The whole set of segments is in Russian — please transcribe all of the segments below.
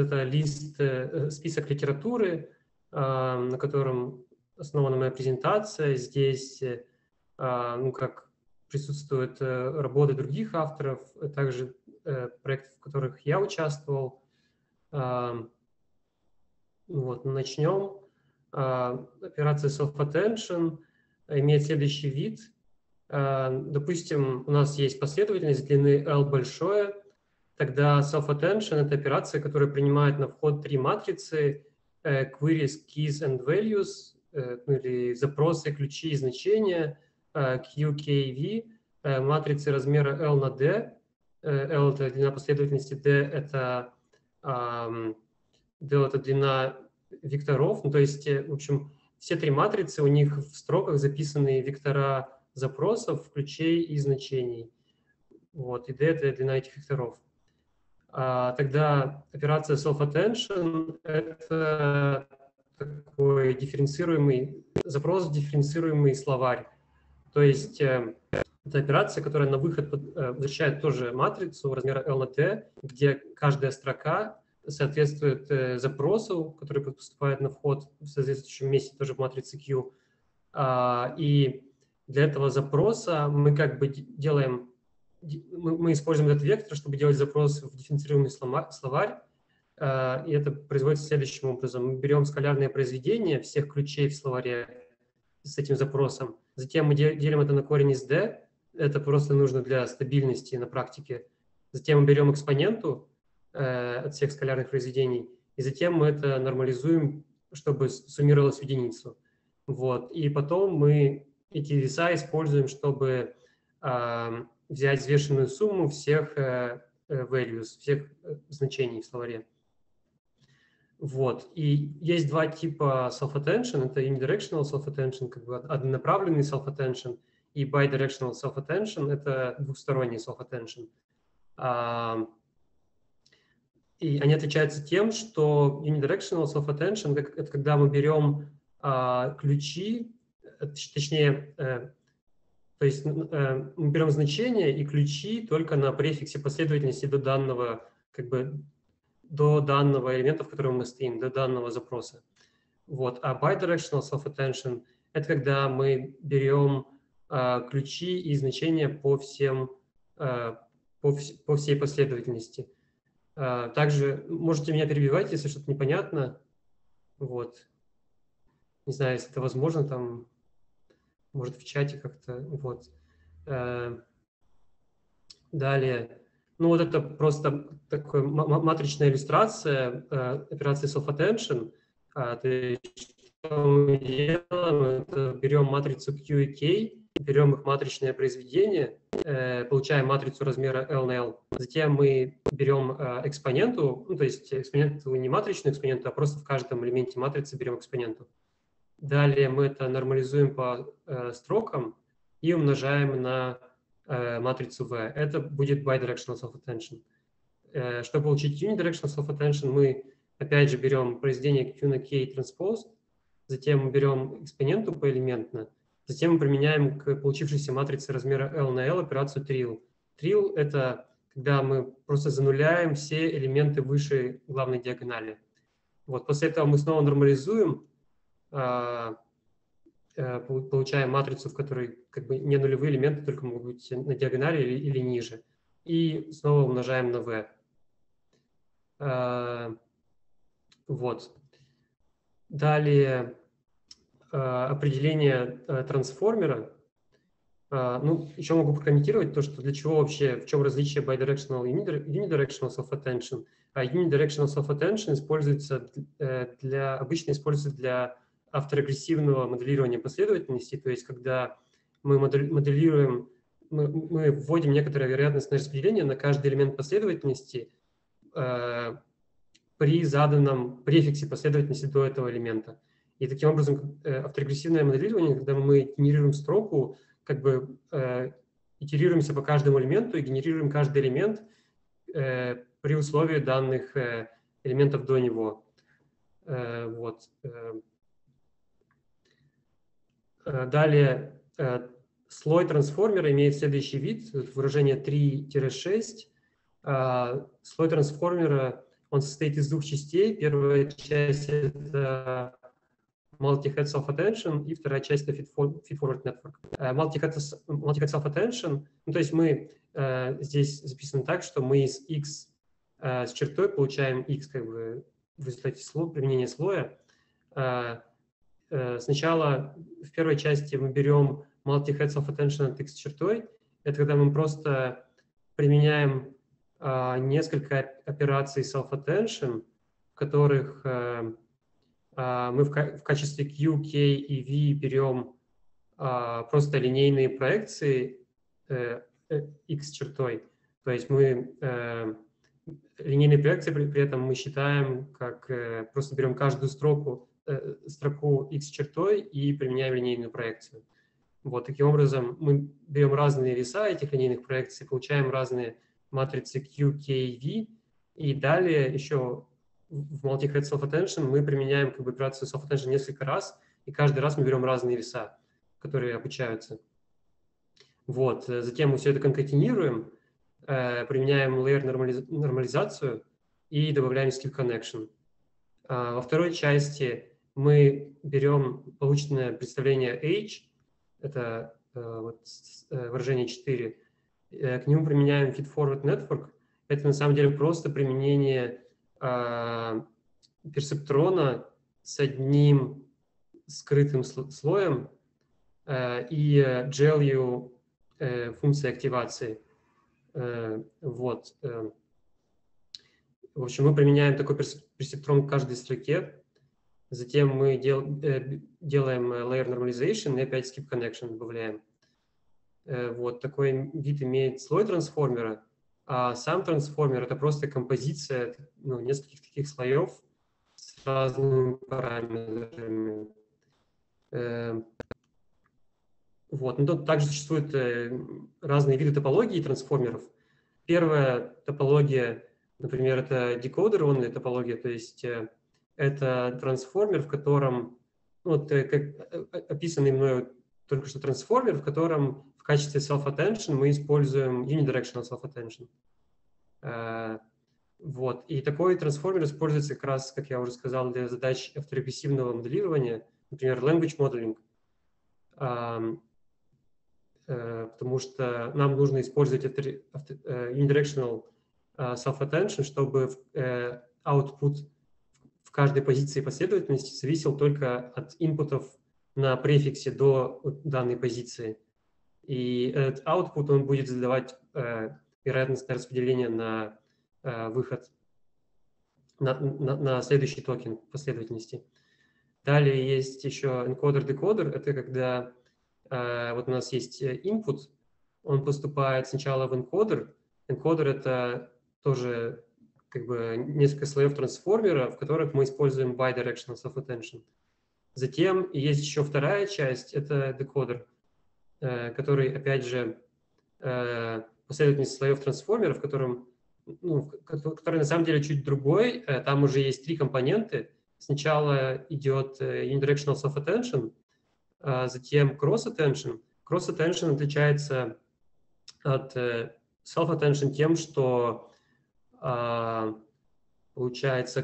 это лист, э, список литературы, на котором основана моя презентация. Здесь, ну, как присутствуют работы других авторов, а также проектов, в которых я участвовал. Вот, начнем. Операция Self-Attention имеет следующий вид. Допустим, у нас есть последовательность длины L большое, Тогда self-attention — это операция, которая принимает на вход три матрицы э, queries, keys and values, э, ну, или запросы, ключи и значения, э, Q, K, V, э, матрицы размера L на D. L — это длина последовательности, D — это, D — это длина векторов. Ну, то есть, в общем, все три матрицы, у них в строках записаны вектора запросов, ключей и значений. Вот, и D — это длина этих векторов. А, тогда операция self-attention – это такой дифференцируемый запрос, дифференцируемый словарь. То есть э, это операция, которая на выход э, возвращает тоже матрицу размера L на T, где каждая строка соответствует э, запросу, который поступает на вход в соответствующем месте тоже в матрице Q. А, и для этого запроса мы как бы делаем мы, используем этот вектор, чтобы делать запрос в дифференцируемый словарь, э, и это производится следующим образом. Мы берем скалярное произведение всех ключей в словаре с этим запросом, затем мы делим это на корень из d, это просто нужно для стабильности на практике. Затем мы берем экспоненту э, от всех скалярных произведений, и затем мы это нормализуем, чтобы суммировалось в единицу. Вот. И потом мы эти веса используем, чтобы э, взять взвешенную сумму всех э, э, values, всех э, значений в словаре. Вот. И есть два типа self-attention. Это unidirectional self-attention, как бы однонаправленный self-attention, и bidirectional self-attention – это двухсторонний self-attention. А, и они отличаются тем, что unidirectional self-attention – это когда мы берем а, ключи, точнее, то есть э, мы берем значение и ключи только на префиксе последовательности до данного, как бы, до данного элемента, в котором мы стоим, до данного запроса. Вот. А bidirectional self-attention – это когда мы берем э, ключи и значения по всем, э, по, вс по всей последовательности. Э, также можете меня перебивать, если что-то непонятно. Вот. Не знаю, если это возможно, там может, в чате как-то, вот. Э, далее, ну вот это просто такая матричная иллюстрация э, операции self-attention. А, есть, что мы делаем, это берем матрицу Q и K, берем их матричное произведение, э, получаем матрицу размера L на L. Затем мы берем экспоненту, ну, то есть экспоненту не матричную экспоненту, а просто в каждом элементе матрицы берем экспоненту. Далее мы это нормализуем по э, строкам и умножаем на э, матрицу V. Это будет bidirectional self-attention. Э, чтобы получить unidirectional self-attention, мы опять же берем произведение Q на K transpose, затем мы берем экспоненту поэлементно, затем мы применяем к получившейся матрице размера L на L операцию trill. Trill — это когда мы просто зануляем все элементы выше главной диагонали. Вот, после этого мы снова нормализуем, получаем матрицу, в которой как бы не нулевые элементы, только могут быть на диагонали или, или ниже. И снова умножаем на v. А, вот. Далее а, определение трансформера. Ну, еще могу прокомментировать то, что для чего вообще, в чем различие bidirectional и unidirectional self-attention. Unidirectional self-attention используется э, для, обычно используется для авторегрессивного моделирования последовательности, то есть когда мы моделируем, мы, мы вводим некоторое вероятностное распределение на каждый элемент последовательности э, при заданном префиксе последовательности до этого элемента. И таким образом э, авторегрессивное моделирование, когда мы генерируем строку, как бы э, итерируемся по каждому элементу и генерируем каждый элемент э, при условии данных э, элементов до него. Э, вот. Э, далее, э, слой трансформера имеет следующий вид, выражение 3-6. Э, слой трансформера, Он состоит из двух частей. Первая часть — это multi-head self-attention, и вторая часть — это feed-forward network. Multi-head, multi-head self-attention, ну, то есть мы здесь записано так, что мы из x с чертой получаем x как бы в результате сло, применения слоя. Э, сначала в первой части мы берем multi-head self-attention от x с чертой. Это когда мы просто применяем э, несколько операций self-attention, в которых э, э, мы в, качестве Q, K и V берем э, просто линейные проекции э, x чертой. То есть мы линейные проекции при, этом мы считаем, как просто берем каждую строку, строку x чертой и применяем линейную проекцию. Вот таким образом мы берем разные веса этих линейных проекций, получаем разные матрицы Q, K, V, и далее еще в multi-head self-attention мы применяем как бы операцию self-attention несколько раз, и каждый раз мы берем разные веса, которые обучаются. Вот. Затем мы все это конкатинируем, э, применяем layer нормализацию и добавляем skill connection. А во второй части мы берем полученное представление H, это э, вот, э, выражение 4, э, к нему применяем feed-forward network. Это на самом деле просто применение э, персептрона с одним скрытым слоем и э, функции активации. Вот. В общем, мы применяем такой персептрон к каждой строке. Затем мы дел, э, делаем layer normalization и опять skip connection добавляем. Э, вот такой вид имеет слой трансформера, а сам трансформер это просто композиция ну, нескольких таких слоев с разными параметрами. Э, вот. Но тут также существуют э, разные виды топологии трансформеров. Первая топология, например, это декодер only топология, то есть э, это трансформер, в котором, ну, вот, э, как описанный мною только что трансформер, в котором в качестве self-attention мы используем unidirectional self-attention. Вот. И такой трансформер используется как раз, как я уже сказал, для задач авторегрессивного моделирования, например, language modeling. Э, потому что нам нужно использовать э, unidirectional э, self-attention, чтобы output каждой позиции последовательности зависел только от инпутов на префиксе до данной позиции. И этот output он будет задавать вероятностное распределение на выход на, на, на следующий токен последовательности. Далее есть еще encoder-decoder. Это когда Э, вот у нас есть э, input, он поступает сначала в энкодер. Энкодер — это тоже как бы несколько слоев трансформера, в которых мы используем bidirectional self-attention. Затем есть еще вторая часть, это декодер, э, который, опять же, последовательность слоев трансформера, в котором, ну, который на самом деле чуть другой. Там уже есть три компоненты. Сначала идет unidirectional self-attention — затем cross-attention. Cross-attention отличается от э, self-attention тем, что получается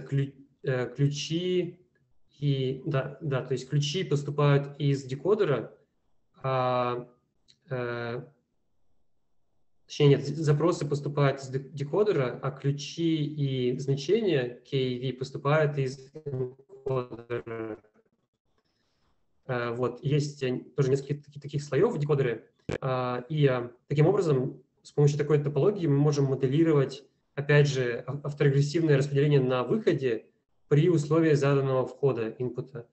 э, ключи и да, да, то есть ключи поступают из декодера, а, а, точнее нет, запросы поступают из декодера, а ключи и значения K и V поступают из энкодера. Э, вот, есть э, тоже несколько таких слоев в декодере, а, и э, таким образом с помощью такой топологии мы можем моделировать, опять же, авторегрессивное распределение на выходе при условии заданного входа инпута.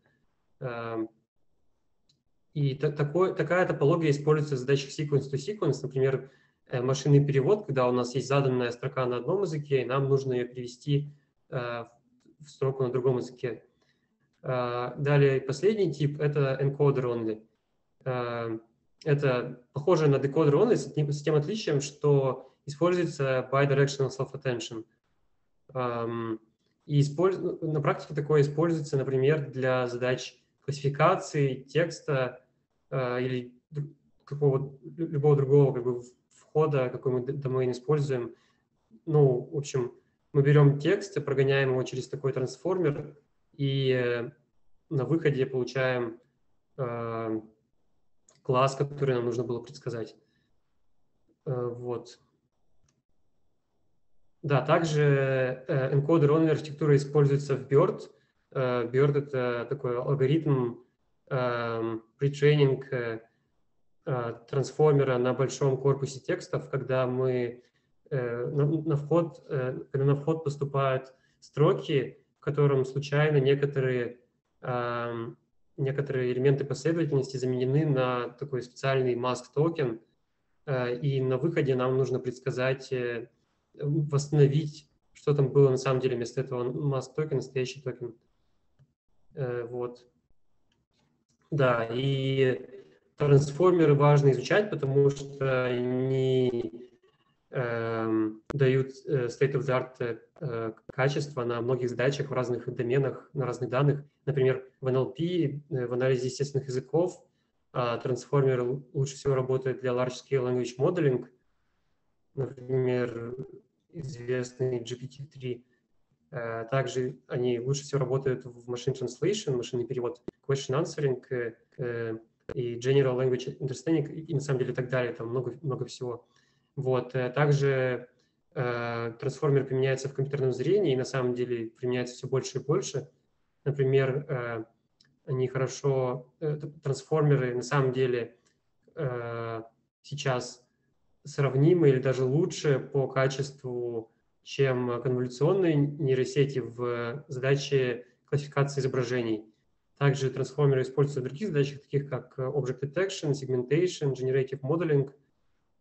И такой, такая топология используется в задачах sequence-to-sequence, например, машинный перевод, когда у нас есть заданная строка на одном языке, и нам нужно ее перевести в строку на другом языке. А, далее последний тип – это encoder only. А, это похоже на decoder only с тем отличием, что используется bidirectional self-attention. И использ... на практике такое используется, например, для задач классификации текста а, или какого любого другого как бы, входа, какой мы домой используем. Ну, в общем, мы берем текст и прогоняем его через такой трансформер, и на выходе получаем класс, который нам нужно было предсказать. Вот. Да, также энкодер онлайн архитектура используется в BERT. BERT – это такой алгоритм претренинг трансформера на большом корпусе текстов, когда мы на, вход, когда на вход поступают строки, в котором случайно некоторые некоторые элементы последовательности заменены на такой специальный mask токен, и на выходе нам нужно предсказать восстановить, что там было на самом деле вместо этого mask токен, настоящий токен. Э, вот. Да, и трансформеры важно изучать, потому что они э, дают э, state-of-the-art э, качество на многих задачах в разных доменах, на разных данных. Например, в NLP, в анализе естественных языков, э, трансформеры лучше всего работают для large-scale language modeling. Например, известный GPT-3. Э, также они лучше всего работают в machine translation, машинный перевод, question answering э, э, и general language understanding, и на самом деле так далее, там много, много всего. Вот. Также трансформер применяется в компьютерном зрении, и на самом деле применяется все больше и больше. Например, они хорошо, трансформеры на самом деле сейчас сравнимы или даже лучше по качеству, чем конволюционные нейросети в задаче классификации изображений. Также трансформеры используются в других задачах, таких как Object Detection, Segmentation, Generative Modeling.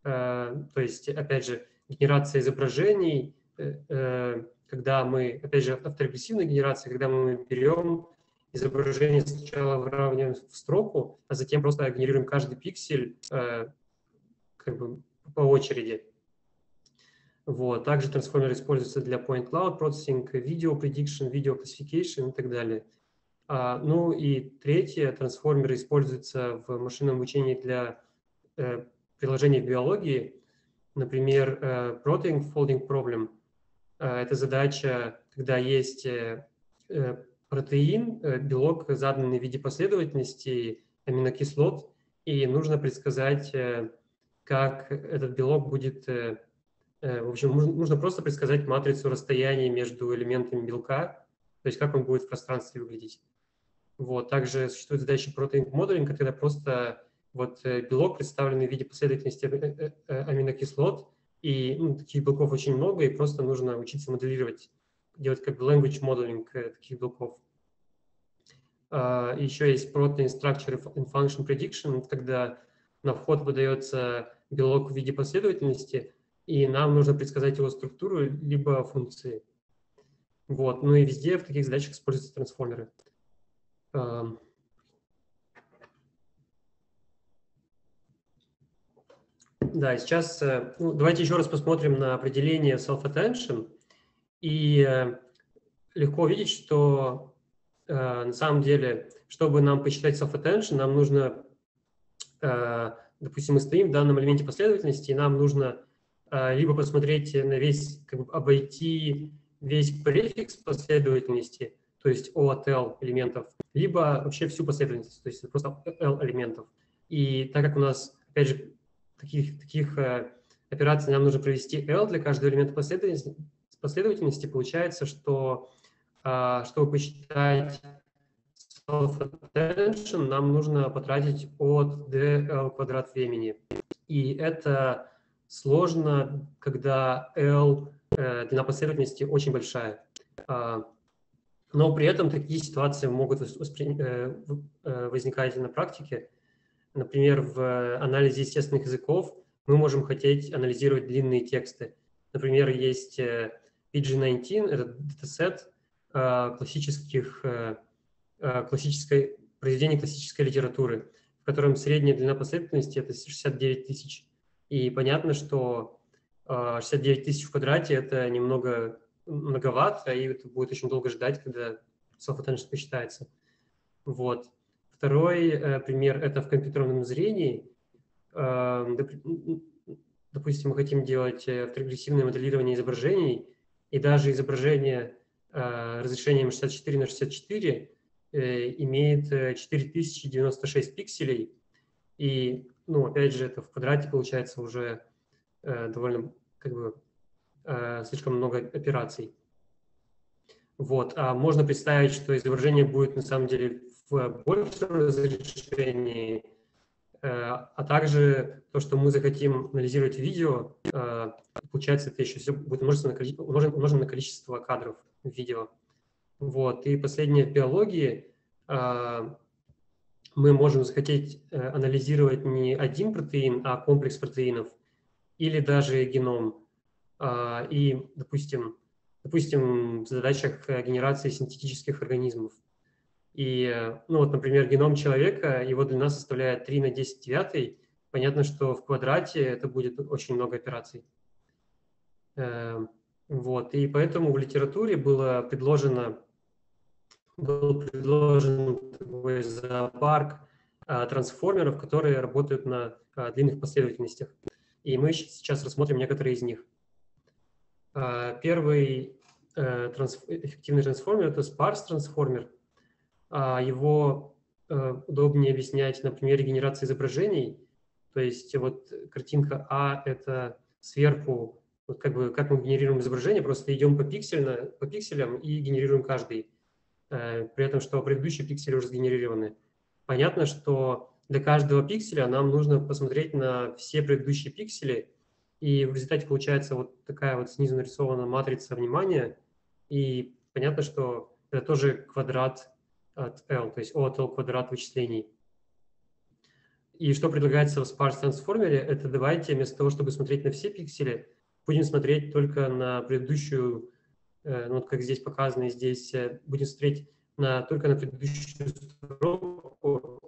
Э, то есть, опять же, генерация изображений, э, э, когда мы, опять же, авторегрессивная генерация, когда мы берем изображение сначала выравниваем в строку, а затем просто генерируем каждый пиксель как бы по очереди. Вот. Также трансформер используется для point cloud processing, video prediction, video classification и так далее. А, ну и третье, трансформеры используются в машинном обучении для э, приложений в биологии. Например, э, protein folding problem. Э, это задача, когда есть э, э протеин, э, белок, заданный в виде последовательности аминокислот, и нужно предсказать э, как этот белок будет... Э, э, в общем, нужно просто предсказать матрицу расстояния между элементами белка, то есть как он будет в пространстве выглядеть. Вот. Также существует задача протеин моделинга, когда просто вот э, белок, представленный в виде последовательности аминокислот, и ну, таких белков очень много, и просто нужно учиться моделировать, делать как бы language modeling таких белков. Uh, еще есть protein structure and function prediction, когда на вход выдается белок в виде последовательности, и нам нужно предсказать его структуру либо функции. Вот. Ну и везде в таких задачах используются трансформеры. Да, сейчас э, ну, давайте еще раз посмотрим на определение self-attention. И э, легко видеть, что э, на самом деле, чтобы нам посчитать self-attention, нам нужно допустим, мы стоим в данном элементе последовательности, и нам нужно а, либо посмотреть на весь, как бы обойти весь префикс последовательности, то есть O от L элементов, либо вообще всю последовательность, то есть просто L элементов. И так как у нас, опять же, таких, таких э, операций нам нужно провести L для каждого элемента последовательности, последовательности получается, что э, чтобы посчитать self-attention нам нужно потратить от dl квадрат времени. И это сложно, когда L, э, длина последовательности очень большая. А, но при этом такие ситуации могут. Э, э, возникать на практике. Например, в анализе естественных языков мы можем хотеть анализировать длинные тексты. Например, есть PG19, это датасет классических Э, классической, произведений классической литературы, в котором средняя длина последовательности – это 69 тысяч. И понятно, что 69 э, тысяч в квадрате – это немного многовато, и это будет очень долго ждать, когда self-attention посчитается. Вот. Второй э, пример – это в компьютерном зрении. Э, допустим, мы хотим делать авторегрессивное моделирование изображений, и даже изображение э, разрешением 64 на 64 э, имеет 4096 пикселей, и, ну, опять же, это в квадрате получается уже довольно, как бы, слишком много операций. Вот. А можно представить, что изображение будет на самом деле в большем разрешении, э, а также то, что мы захотим анализировать видео, э, получается, это еще все будет умножено на количество кадров в видео. Вот. И последнее в биологии. Э, мы можем захотеть анализировать не один протеин, а комплекс протеинов или даже геном. И, допустим, допустим, в задачах э, генерации синтетических организмов. И, э, ну вот, например, геном человека, его длина составляет 3 на 10 девятый. Понятно, что в квадрате это будет очень много операций. Вот, и поэтому в литературе было предложено, был предложен такой зоопарк э, трансформеров, которые работают на длинных последовательностях. И мы сейчас рассмотрим некоторые из них. Первый Э, эффективный трансформер – это sparse трансформер. А его э, удобнее объяснять на примере генерации изображений. То есть вот картинка А – это сверху, вот как бы как мы генерируем изображение, просто идем по, пиксельно, по пикселям и генерируем каждый, при этом что предыдущие пиксели уже сгенерированы. Понятно, что для каждого пикселя нам нужно посмотреть на все предыдущие пиксели, и в результате получается вот такая вот снизу нарисована матрица внимания – и понятно, что это тоже квадрат от L, то есть O от L квадрат вычислений. И что предлагается в sparse трансформере, это давайте вместо того, чтобы смотреть на все пиксели, будем смотреть только на предыдущую, э, ну, вот как здесь показано, здесь э, будем смотреть на, только на предыдущую строку,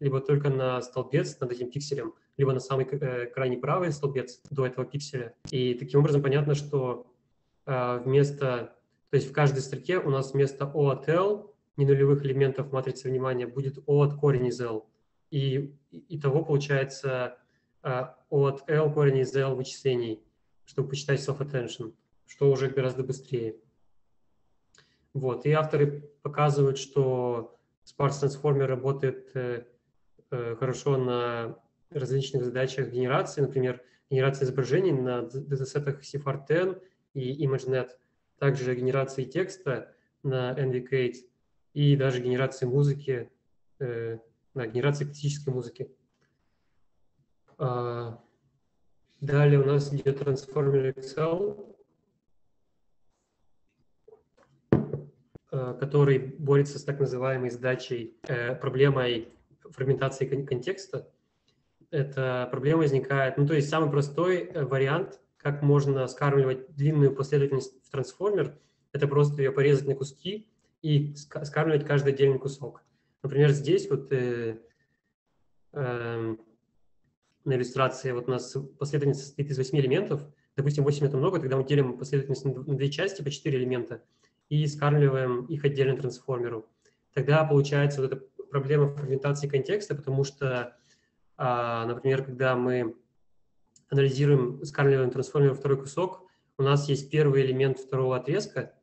либо только на столбец над этим пикселем, либо на самый э, крайний правый столбец до этого пикселя. И таким образом понятно, что вместо то есть в каждой строке у нас вместо O от L ненулевых элементов матрицы внимания будет O от корень из L. И итого получается O от L корень из L вычислений, чтобы посчитать self-attention, что уже гораздо быстрее. Вот. И авторы показывают, что Sparse Transformer работает э, э, хорошо на различных задачах генерации, например, генерация изображений на датасетах CIFAR-10 и ImageNet – также генерации текста на NVCate и даже генерации музыки, э, на генерации классической музыки. А, далее у нас идет Transformer Excel, который борется с так называемой задачей, э, проблемой фрагментации кон контекста. Эта проблема возникает, ну то есть самый простой э, вариант – как можно скармливать длинную последовательность в трансформер, это просто ее порезать на куски и скармливать каждый отдельный кусок. Например, здесь вот э, э, на иллюстрации вот у нас последовательность состоит из 8 элементов. Допустим, 8 это много, тогда мы делим последовательность на две части по 4 элемента и скармливаем их отдельно трансформеру. Тогда получается вот эта проблема фрагментации контекста, потому что, а, например, когда мы анализируем, скармливаем трансформер второй кусок, у нас есть первый элемент второго отрезка,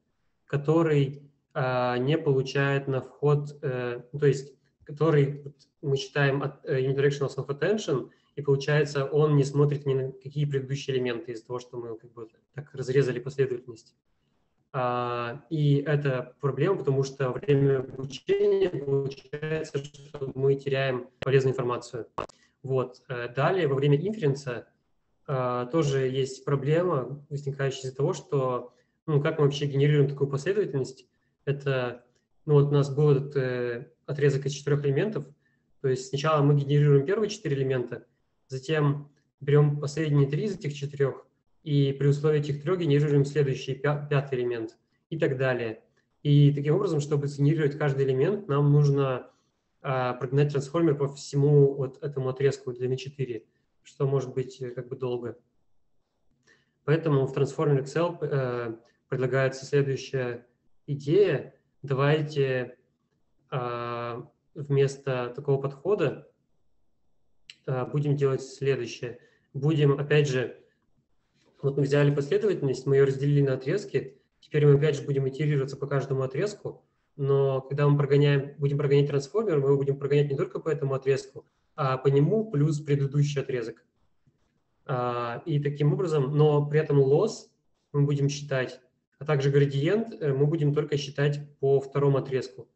который э, не получает на вход, э, то есть который мы считаем от, э, unidirectional self-attention, и получается он не смотрит ни на какие предыдущие элементы из-за того, что мы как бы так разрезали последовательность. А, и это проблема, потому что во время обучения получается, что мы теряем полезную информацию. Вот. Э, далее, во время инференса а, тоже есть проблема, возникающая из-за того, что, ну, как мы вообще генерируем такую последовательность. Это, ну, вот у нас был этот э, отрезок из четырех элементов, то есть сначала мы генерируем первые четыре элемента, затем берем последние три из этих четырех, и при условии этих трех генерируем следующий, пятый элемент и так далее. И таким образом, чтобы сгенерировать каждый элемент, нам нужно а, прогнать трансформер по всему вот этому отрезку длины 4 что может быть э, как бы долго. Поэтому в Transformer Excel э, предлагается следующая идея. Давайте э, вместо такого подхода э, будем делать следующее. Будем, опять же, Вот мы взяли последовательность, мы ее разделили на отрезки. Теперь мы опять же будем итерироваться по каждому отрезку. Но когда мы прогоняем, будем прогонять трансформер, мы будем прогонять не только по этому отрезку, а по нему плюс предыдущий отрезок. А, и таким образом, но при этом loss мы будем считать, а также градиент э, мы будем только считать по второму отрезку.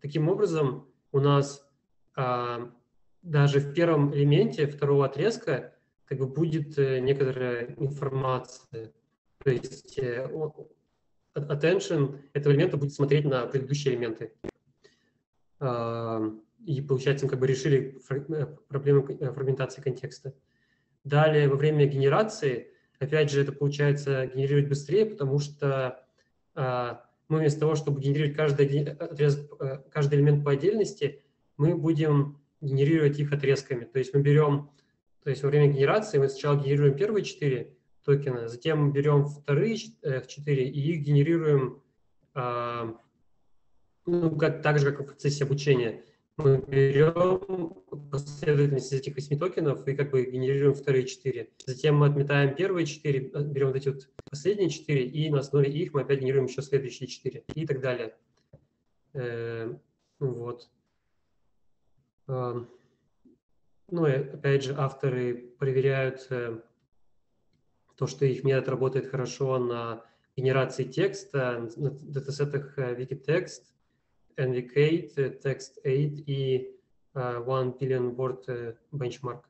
Таким образом, у нас а, даже в первом элементе второго отрезка как бы будет э, некоторая информация. То есть э, attention этого элемента будет смотреть на предыдущие элементы. И получается, мы как бы решили проблему фрагментации контекста. Далее, во время генерации, опять же, это получается генерировать быстрее, потому что а, мы вместо того, чтобы генерировать каждый, отрезок, э, каждый элемент по отдельности, мы будем генерировать их отрезками. То есть мы берем, то есть во время генерации мы сначала генерируем первые четыре токена, затем берем вторые э, четыре и их генерируем а, ну, как, так же, как в процессе обучения мы берем последовательность из этих восьми токенов и как бы генерируем вторые четыре. Затем мы отметаем первые четыре, э, берем вот эти вот последние четыре, и на основе их мы опять генерируем еще следующие четыре и так далее. Э, вот. Ну и опять же авторы проверяют то, что их метод работает хорошо на генерации текста, на датасетах Wikitext, NVK, Text 8 и One Billion Word Benchmark.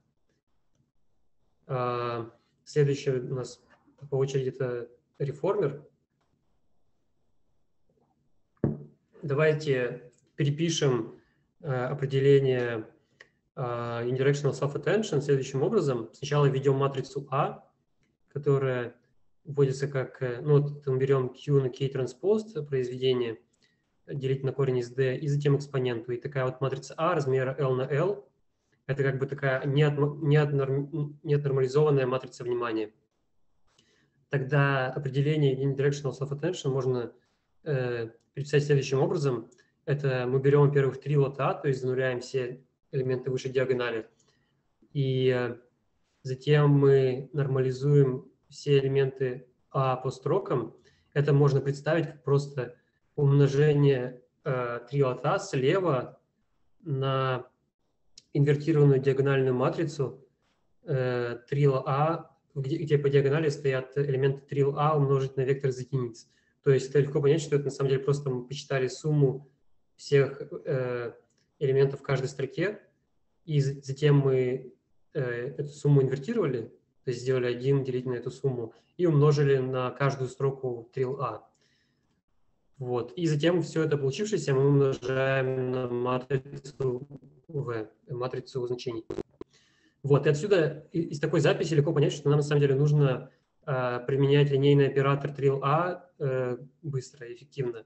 Uh, следующий у нас по очереди это реформер. Давайте перепишем определение uh, Unidirectional Self-Attention следующим образом. Сначала введем матрицу А, которая вводится как, ну, вот мы берем Q на K transpose произведение, делить на корень из d и затем экспоненту. И такая вот матрица А размера L на L – это как бы такая неотнормализованная матрица внимания. Тогда определение unidirectional self-attention можно э, переписать следующим образом. Это мы берем, во-первых, три лота, то есть зануляем все элементы выше диагонали. И э, затем мы нормализуем все элементы А по строкам. Это можно представить как просто умножение э, триота слева на инвертированную диагональную матрицу э, трила А, где, где по диагонали стоят элементы трил А умножить на вектор из единиц. То есть это легко понять, что это на самом деле просто мы посчитали сумму всех э, элементов в каждой строке, и затем мы э, эту сумму инвертировали, то есть сделали 1 делить на эту сумму, и умножили на каждую строку трил А. Вот. И затем все это получившееся мы умножаем на матрицу V, матрицу значений. Вот, и отсюда из такой записи легко понять, что нам на самом деле нужно э, применять линейный оператор tril-A э, быстро, эффективно,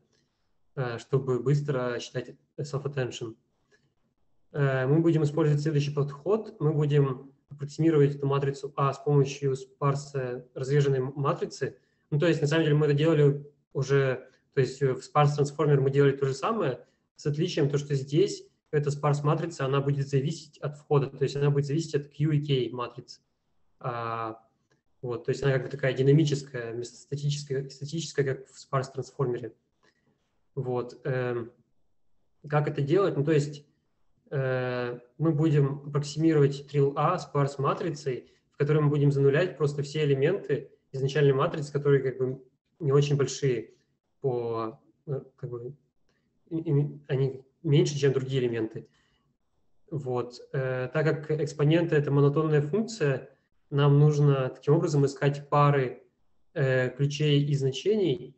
э, чтобы быстро считать self-attention. Э, мы будем использовать следующий подход. Мы будем аппроксимировать эту матрицу А с помощью спарса разреженной матрицы. Ну, то есть, на самом деле, мы это делали уже то есть э, в sparse трансформер мы делали то же самое, с отличием то, что здесь эта sparse матрица, она будет зависеть от входа, то есть она будет зависеть от Q и K матриц. А, вот, то есть она как бы такая динамическая, вместо статическая, статическая как в sparse трансформере. Вот. Э, как это делать? Ну, то есть мы будем аппроксимировать trill A sparse матрицей, в которой мы будем занулять просто все элементы изначальной матрицы, которые как бы не очень большие по, э, как бы, они меньше, чем другие элементы. Вот. Э, так как экспоненты – это монотонная функция, нам нужно таким образом искать пары э, ключей и значений,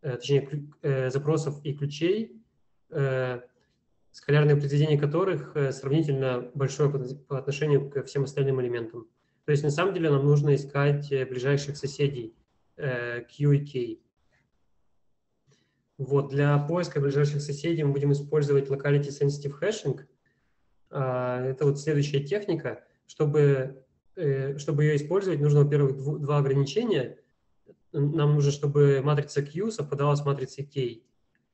точнее, запросов и ключей, скалярное произведение которых сравнительно большое по отношению к всем остальным элементам. То есть на самом деле нам нужно искать ближайших соседей Q и K. Вот, для поиска ближайших соседей мы будем использовать Locality Sensitive Hashing. А, это вот следующая техника. Чтобы, э, чтобы ее использовать, нужно, во-первых, два ограничения. Нам нужно, чтобы матрица Q совпадала с матрицей K.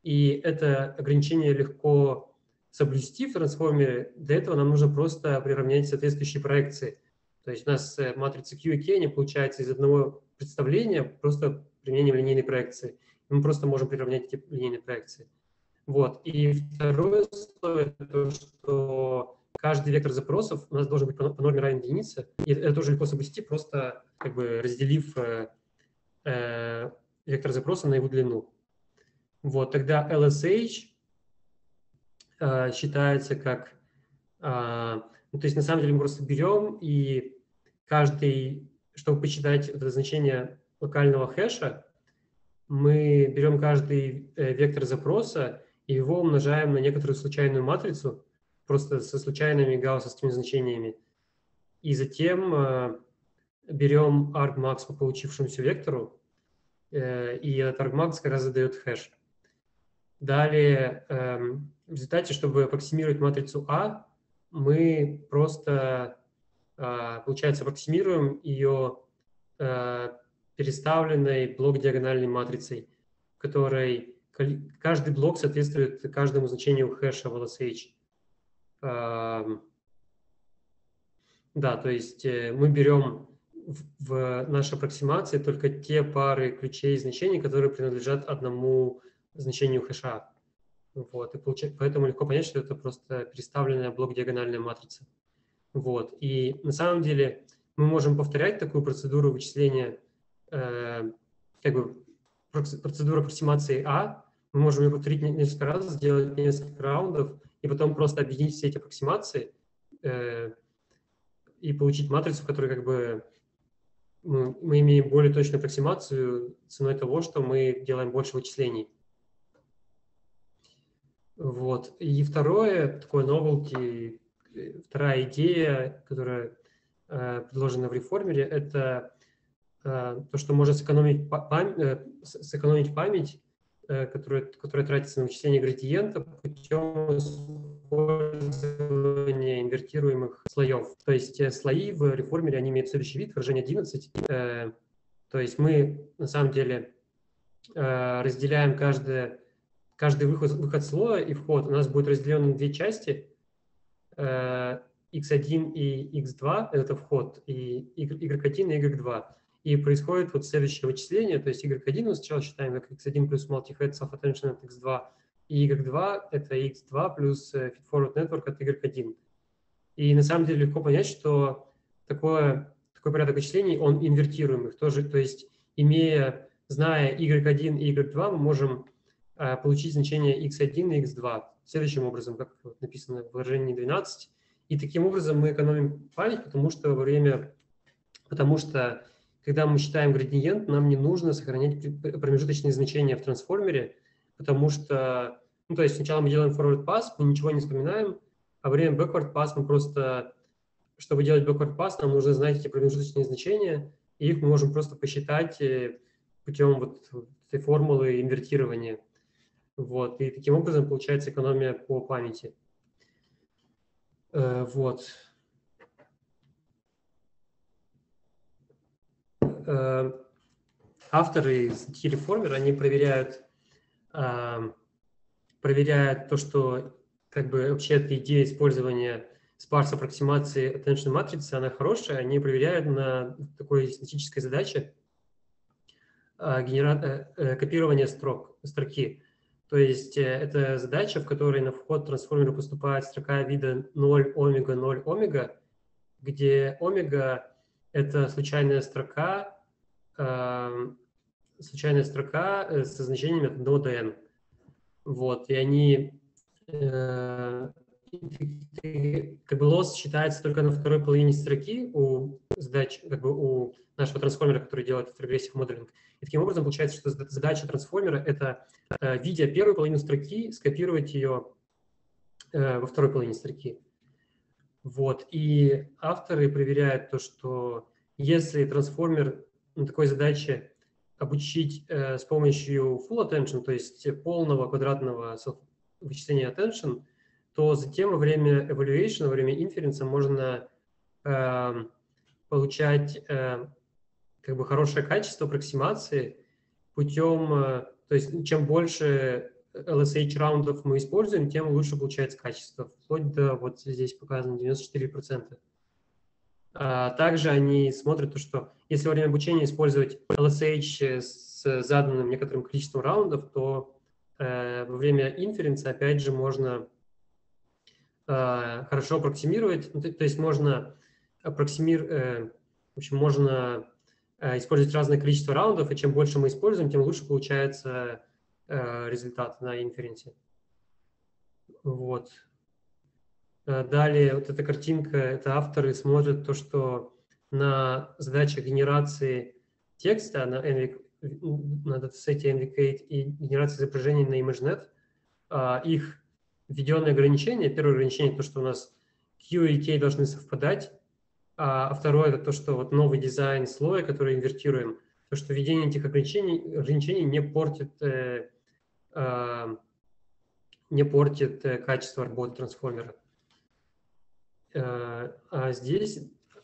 И это ограничение легко соблюсти в трансформере. Для этого нам нужно просто приравнять соответствующие проекции. То есть у нас э, матрица Q и K не получается из одного представления просто применением линейной проекции. Мы просто можем приравнять эти линейные проекции. Вот. И второе условие, то, что каждый вектор запросов у нас должен быть по норме равен единице. И это тоже легко соблюсти, просто как бы разделив э, э, вектор запроса на его длину. Вот, тогда LSH э, считается как... Э, ну, то есть на самом деле мы просто берем и каждый, чтобы посчитать это значение локального хэша, мы берем каждый э, вектор запроса и его умножаем на некоторую случайную матрицу, просто со случайными гауссовскими значениями. И затем э, берем argmax по получившемуся вектору, э, и этот argmax как раз задает хэш. Далее, эм, в результате, чтобы аппроксимировать матрицу А, мы просто, э, получается, аппроксимируем ее э, переставленной блок-диагональной матрицей, в которой каждый блок соответствует каждому значению хэша в LSH. Да, то есть мы берем в нашей аппроксимации только те пары ключей и значений, которые принадлежат одному значению хэша. Вот, и получать, поэтому легко понять, что это просто переставленная блок-диагональная матрица. Вот, и на самом деле мы можем повторять такую процедуру вычисления, э, как бы процедуру аппроксимации А, мы можем ее повторить несколько раз, сделать несколько раундов, и потом просто объединить все эти аппроксимации э, и получить матрицу, которая как бы мы, мы имеем более точную аппроксимацию ценой того, что мы делаем больше вычислений. Вот. И второе, такое novelty, вторая идея, которая э, предложена в реформере, это э, то, что может сэкономить, пам э, сэкономить память, э, которая, которая тратится на вычисление градиента путем использования инвертируемых слоев. То есть э, слои в реформере, они имеют следующий вид, выражение 11. Э, то есть мы на самом деле э, разделяем каждое каждый выход, выход слоя и вход у нас будет разделен на две части. x1 и x2 – это вход, и y1 и y2. И происходит вот следующее вычисление, то есть y1 мы сначала считаем как x1 плюс multi-head self-attention от x2, и y2 – это x2 плюс feed-forward network от y1. И на самом деле легко понять, что такое, такой порядок вычислений, он инвертируемых. Тоже, то есть имея, зная y1 и y2, мы можем получить значение x1 и x2 следующим образом, как написано в выражении 12. И таким образом мы экономим память, потому что во время, потому что когда мы считаем градиент, нам не нужно сохранять промежуточные значения в трансформере, потому что, ну, то есть сначала мы делаем forward pass, мы ничего не вспоминаем, а во время backward pass мы просто, чтобы делать backward pass, нам нужно знать эти промежуточные значения, и их мы можем просто посчитать э, путем вот этой формулы инвертирования. Вот, и таким образом получается экономия по памяти. Э, вот. Э, авторы статьи реформер, они проверяют, э, проверяют то, что как бы вообще эта идея использования спарс аппроксимации attention матрицы, она хорошая, они проверяют на такой статической задаче генера... копирования строк, строки. То есть э, это задача, в которой на вход трансформера поступает строка вида 0 омега 0 омега, где омега – это случайная строка, э, случайная строка э, со значениями от 1 до n. Вот, и они э, как бы лосс считается только на второй половине строки у задач, как бы у нашего трансформера, который делает реgressive моделинг. И таким образом получается, что задача трансформера – это, э, видя первую половину строки, скопировать ее э, во второй половине строки. Вот. И авторы проверяют то, что если трансформер на такой задаче обучить э, с помощью full attention, то есть полного квадратного вычисления attention, то затем во время evaluation, во время inference можно э, получать э, как бы хорошее качество аппроксимации путем, э, то есть чем больше LSH раундов мы используем, тем лучше получается качество, вплоть до, вот здесь показано, 94%. А также они смотрят то, что если во время обучения использовать LSH с заданным некоторым количеством раундов, то э, во время инференса, опять же, можно хорошо аппроксимировать, ну, то, есть можно аппроксимировать, э, в общем, можно э, использовать разное количество раундов, и чем больше мы используем, тем лучше получается э, результат на инференсе. Вот. Далее, вот эта картинка, это авторы смотрят то, что на задачах генерации текста на, NV, на датасете NVCate и генерации изображений на ImageNet, а, их введенные ограничения, первое ограничение то, что у нас Q и K должны совпадать, а, а второе это то, что вот новый дизайн слоя, который инвертируем, то, что введение этих ограничений, ограничений не портит, э, э, не портит э, качество работы трансформера. Э, а здесь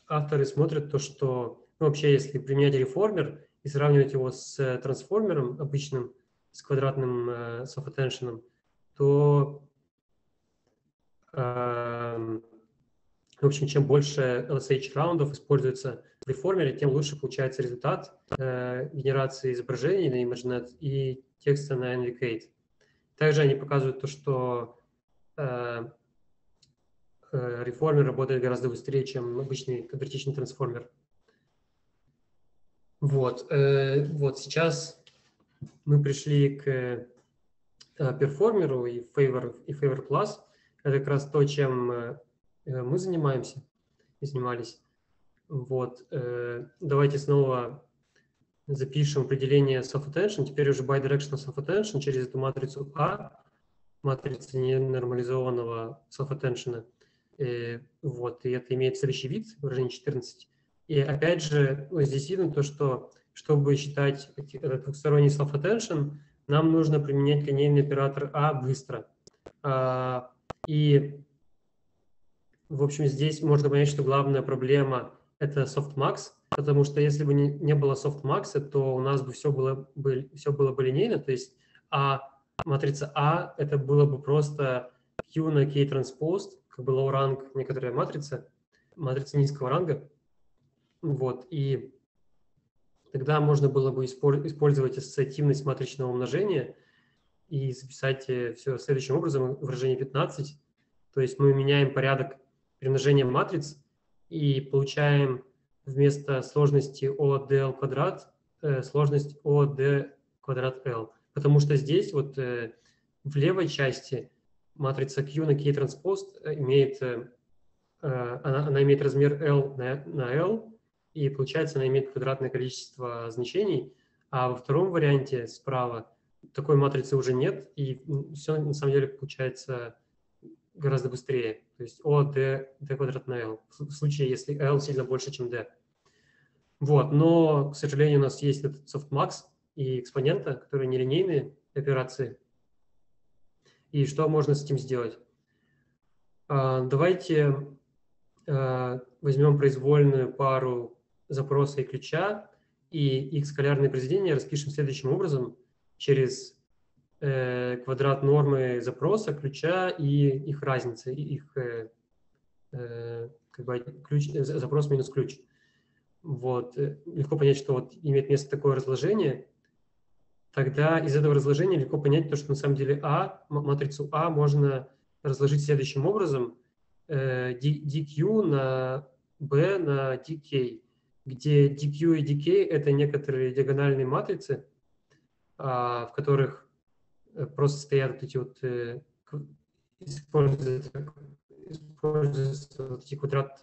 авторы смотрят то, что ну, вообще, если применять реформер и сравнивать его с э, трансформером обычным, с квадратным э, self-attention, то, в общем, чем больше LSH раундов используется в реформере, тем лучше получается результат э, генерации изображений на ImageNet и текста на NVCate. Также они показывают то, что э, Э, реформер работает гораздо быстрее, чем обычный конвертичный трансформер. Вот, вот сейчас мы пришли к перформеру и favor, и favor plus. Это как раз то, чем мы занимаемся и занимались. Вот, давайте снова запишем определение self-attention. Теперь уже bidirectional self-attention через эту матрицу А, матрицу ненормализованного self-attention. Э, вот, и это имеет следующий вид, выражение 14. И опять же, здесь видно то, что чтобы считать этот двухсторонний self-attention, нам нужно применять линейный оператор А быстро. А, и, в общем, здесь можно понять, что главная проблема – это softmax, потому что если бы не, было softmax, то у нас бы все было бы, все было бы линейно, то есть а матрица А – это было бы просто Q на K transposed, как бы low rank некоторая матрица, матрица низкого ранга. Вот, и тогда можно было бы использовать ассоциативность матричного умножения и записать э, все следующим образом, выражение 15. То есть мы меняем порядок перемножения матриц и получаем вместо сложности ODL квадрат э, сложность OD квадрат L. Потому что здесь вот э, в левой части матрица Q на K транспост имеет, она, она имеет размер L на, на L, и получается она имеет квадратное количество значений, а во втором варианте справа такой матрицы уже нет, и все на самом деле получается гораздо быстрее. То есть O, D, D квадрат на L, в случае, если L сильно больше, чем D. Вот, но, к сожалению, у нас есть этот softmax и экспонента, которые нелинейные операции, и что можно с этим сделать. А, давайте а, возьмем произвольную пару запроса и ключа, и их скалярное произведение распишем следующим образом через э, квадрат нормы запроса, ключа и их разницы, их э, э, как бы ключ, запрос минус ключ. Вот. Легко понять, что вот имеет место такое разложение, тогда из этого разложения легко понять то, что на самом деле А, матрицу А можно разложить следующим образом. dq э, на B на dk, где dq и dk – это некоторые диагональные матрицы, в которых э, просто стоят вот эти вот, э, используются, используются вот эти квадрат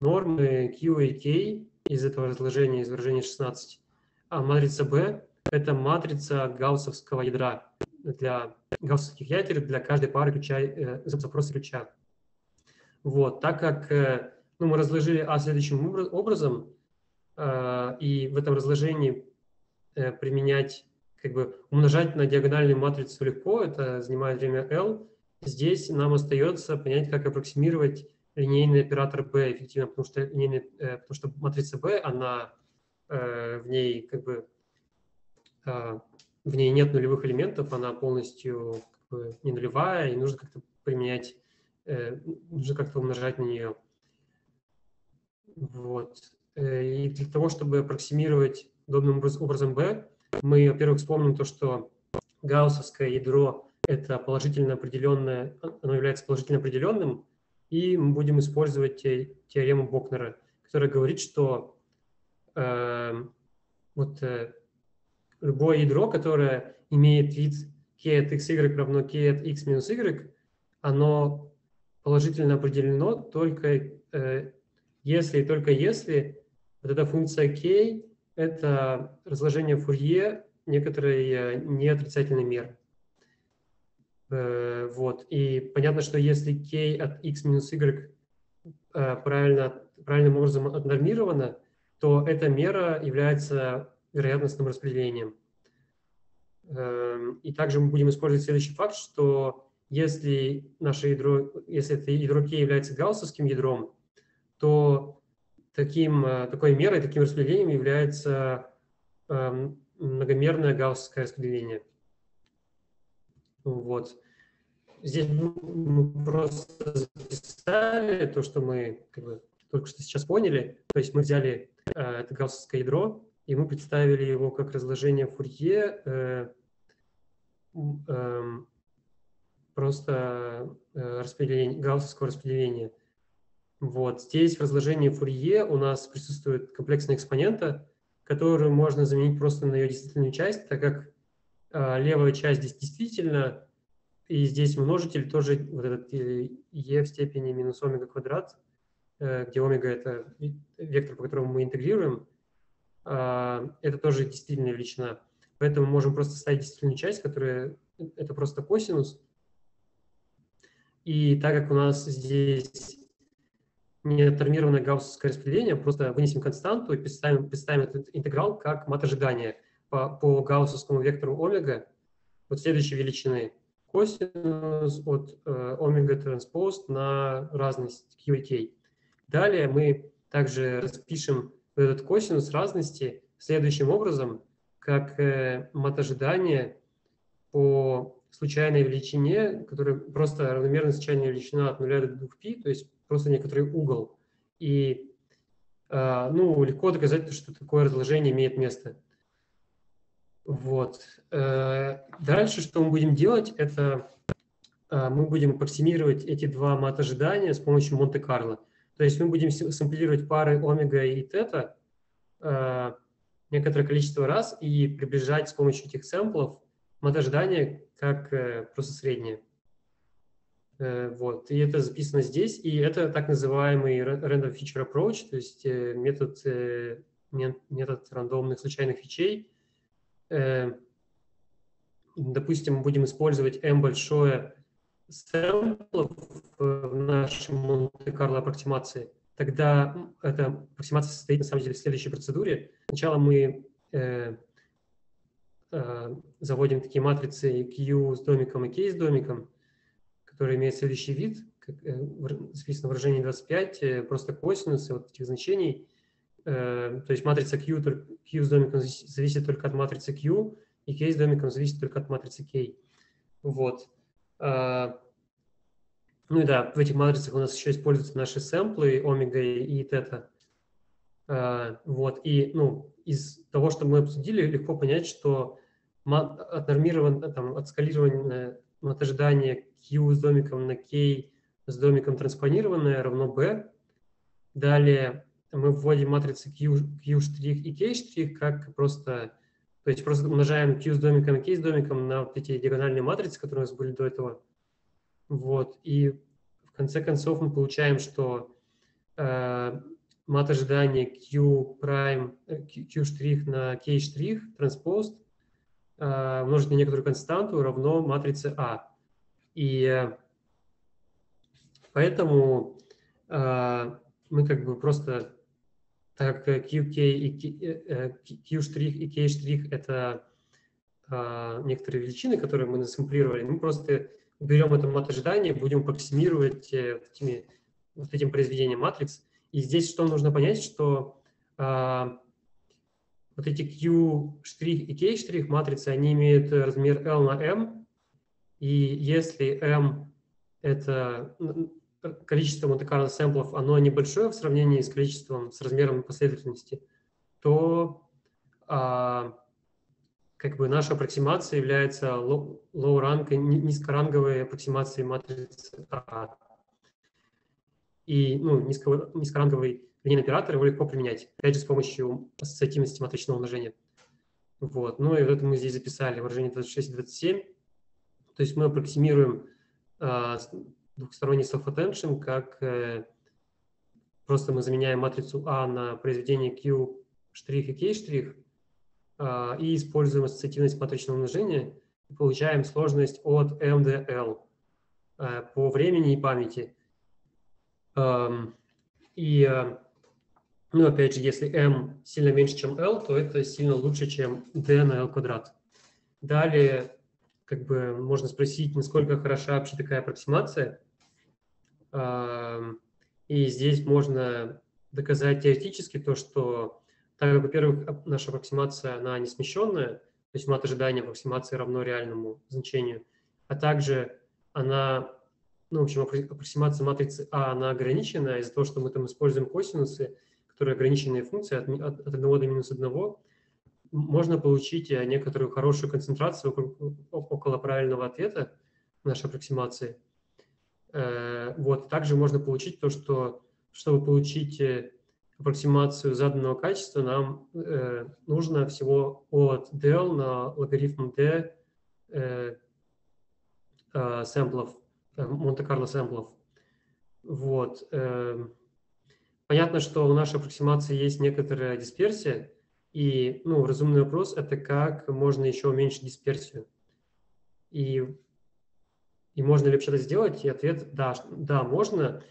нормы q и k из этого разложения, из выражения 16. А матрица B это матрица гауссовского ядра для гауссовских ядер для каждой пары ключа, э, запроса ключа. Вот, так как э, ну, мы разложили А следующим образом, э, и в этом разложении э, применять, как бы умножать на диагональную матрицу легко, это занимает время L, здесь нам остается понять, как аппроксимировать линейный оператор B эффективно, потому что, линейный, э, потому что матрица B, она э, в ней как бы а, в ней нет нулевых элементов, она полностью как бы, не нулевая, и нужно как-то применять, э, нужно как-то умножать на нее. Вот. И для того, чтобы аппроксимировать удобным образом B, мы, во-первых, вспомним то, что гауссовское ядро – это положительно определенное, оно является положительно определенным, и мы будем использовать теорему Бокнера, которая говорит, что э, вот э, любое ядро, которое имеет вид k от xy равно k от x минус y, оно положительно определено только э, если и только если вот эта функция k – это разложение Фурье некоторой э, неотрицательной меры. Э, вот. И понятно, что если k от x минус y э, правильно, правильным образом отнормирована, то эта мера является вероятностным распределением. Эм, и также мы будем использовать следующий факт, что если наше ядро, если это ядро k является гауссовским ядром, то таким, такой мерой, таким распределением является эм, многомерное гауссовское распределение. Вот. Здесь мы просто записали то, что мы как бы, только что сейчас поняли. То есть мы взяли э, это гауссовское ядро, и мы представили его как разложение Фурье э, э, просто э, распределение, гауссовского распределения. Вот. Здесь в разложении Фурье у нас присутствует комплексная экспонента, которую можно заменить просто на ее действительную часть, так как э, левая часть здесь действительно, и здесь множитель тоже вот этот e в степени минус омега квадрат, э, где омега это вектор, по которому мы интегрируем, э, это тоже действительная величина. Поэтому можем просто ставить действительную часть, которая это просто косинус. И так как у нас здесь нетермированное гауссовское распределение, просто вынесем константу и представим, представим этот интеграл как мат ожидания по, по гауссовскому вектору омега вот следующей величины косинус от э, омега транспоз на разность q и k. Далее мы также распишем этот косинус разности следующим образом, как э, мат по случайной величине, которая просто равномерная случайная величина от 0 до 2π, то есть просто некоторый угол. И э, ну, легко доказать, что такое разложение имеет место. Вот. Э, дальше, что мы будем делать, это э, мы будем аппроксимировать эти два мат ожидания с помощью Монте-Карло. То есть мы будем сэмплировать пары омега и тета э, некоторое количество раз и приближать с помощью этих сэмплов мат ожидания как просто среднее. Э, вот, и это записано здесь, и это так называемый random feature approach, то есть э, метод, э, метод рандомных случайных фичей. Допустим, мы будем использовать m большое сэмплов в нашей Монте-Карло аппроксимации. Тогда эта аппроксимация состоит на самом деле в следующей процедуре. Сначала мы заводим такие матрицы Q с домиком и K с домиком, который имеет следующий вид, как э, записано в выражении 25, э, просто косинусы вот этих значений. Э, то есть матрица Q, Q с домиком зависит только от матрицы Q, и K с домиком зависит только от матрицы K. Вот. Ну и да, в этих матрицах у нас еще используются наши сэмплы, омега и тета. Вот, и ну, из того, что мы обсудили, легко понять, что отнормирован, там, отскалированное от ожидания Q с домиком на K с домиком транспонированное равно B. Далее мы вводим матрицы Q, Q' и K' как просто, то есть просто умножаем Q с домиком и K с домиком на вот эти диагональные матрицы, которые у нас были до этого. Вот. И в конце концов мы получаем, что э, мат ожидания Q prime, Q' на K' транспост э, умножить на некоторую константу равно матрице А. И э, поэтому э, мы как бы просто, так как QK и Q' и K' это э, некоторые величины, которые мы насэмплировали, мы просто берем это мат ожидание, будем аппроксимировать вот, этими, вот этим произведением матриц. И здесь что нужно понять, что э, вот эти Q' и K' матрицы, они имеют размер L на M, и если M это, количество Монте-Карло сэмплов, оно небольшое в сравнении с количеством, с размером последовательности, то а, как бы наша аппроксимация является low-ранг, низкоранговой аппроксимацией матрицы А. И ну, низко, низкоранговый линейный оператор его легко применять, опять же, с помощью ассоциативности матричного умножения. Вот. Ну и вот это мы здесь записали выражение 26 и 27. То есть мы аппроксимируем э, двухсторонний self-attention, как э, просто мы заменяем матрицу А на произведение Q' и K', э, и используем ассоциативность матричного умножения, и получаем сложность от MDL э, по времени и памяти. Эм, и э, ну, опять же, если m сильно меньше, чем l, то это сильно лучше, чем d на l квадрат. Далее, как бы можно спросить, насколько хороша вообще такая аппроксимация. И здесь можно доказать теоретически то, что, так как, во-первых, наша аппроксимация, она не смещенная, то есть мат ожидания аппроксимации равно реальному значению, а также она, ну, в общем, аппроксимация матрицы А, она ограничена из-за того, что мы там используем косинусы, которые ограниченные функции от, от, от 1 до минус 1, можно получить э, некоторую хорошую концентрацию около, правильного ответа нашей аппроксимации. Э, вот. Также можно получить то, что чтобы получить э, аппроксимацию заданного качества, нам нужно всего от del на логарифм d сэмплов, Монте-Карло сэмплов. Вот. Э, Понятно, что у нашей аппроксимации есть некоторая дисперсия, и ну, разумный вопрос – это как можно еще уменьшить дисперсию. И, и можно ли вообще это сделать? И ответ – да, да, можно.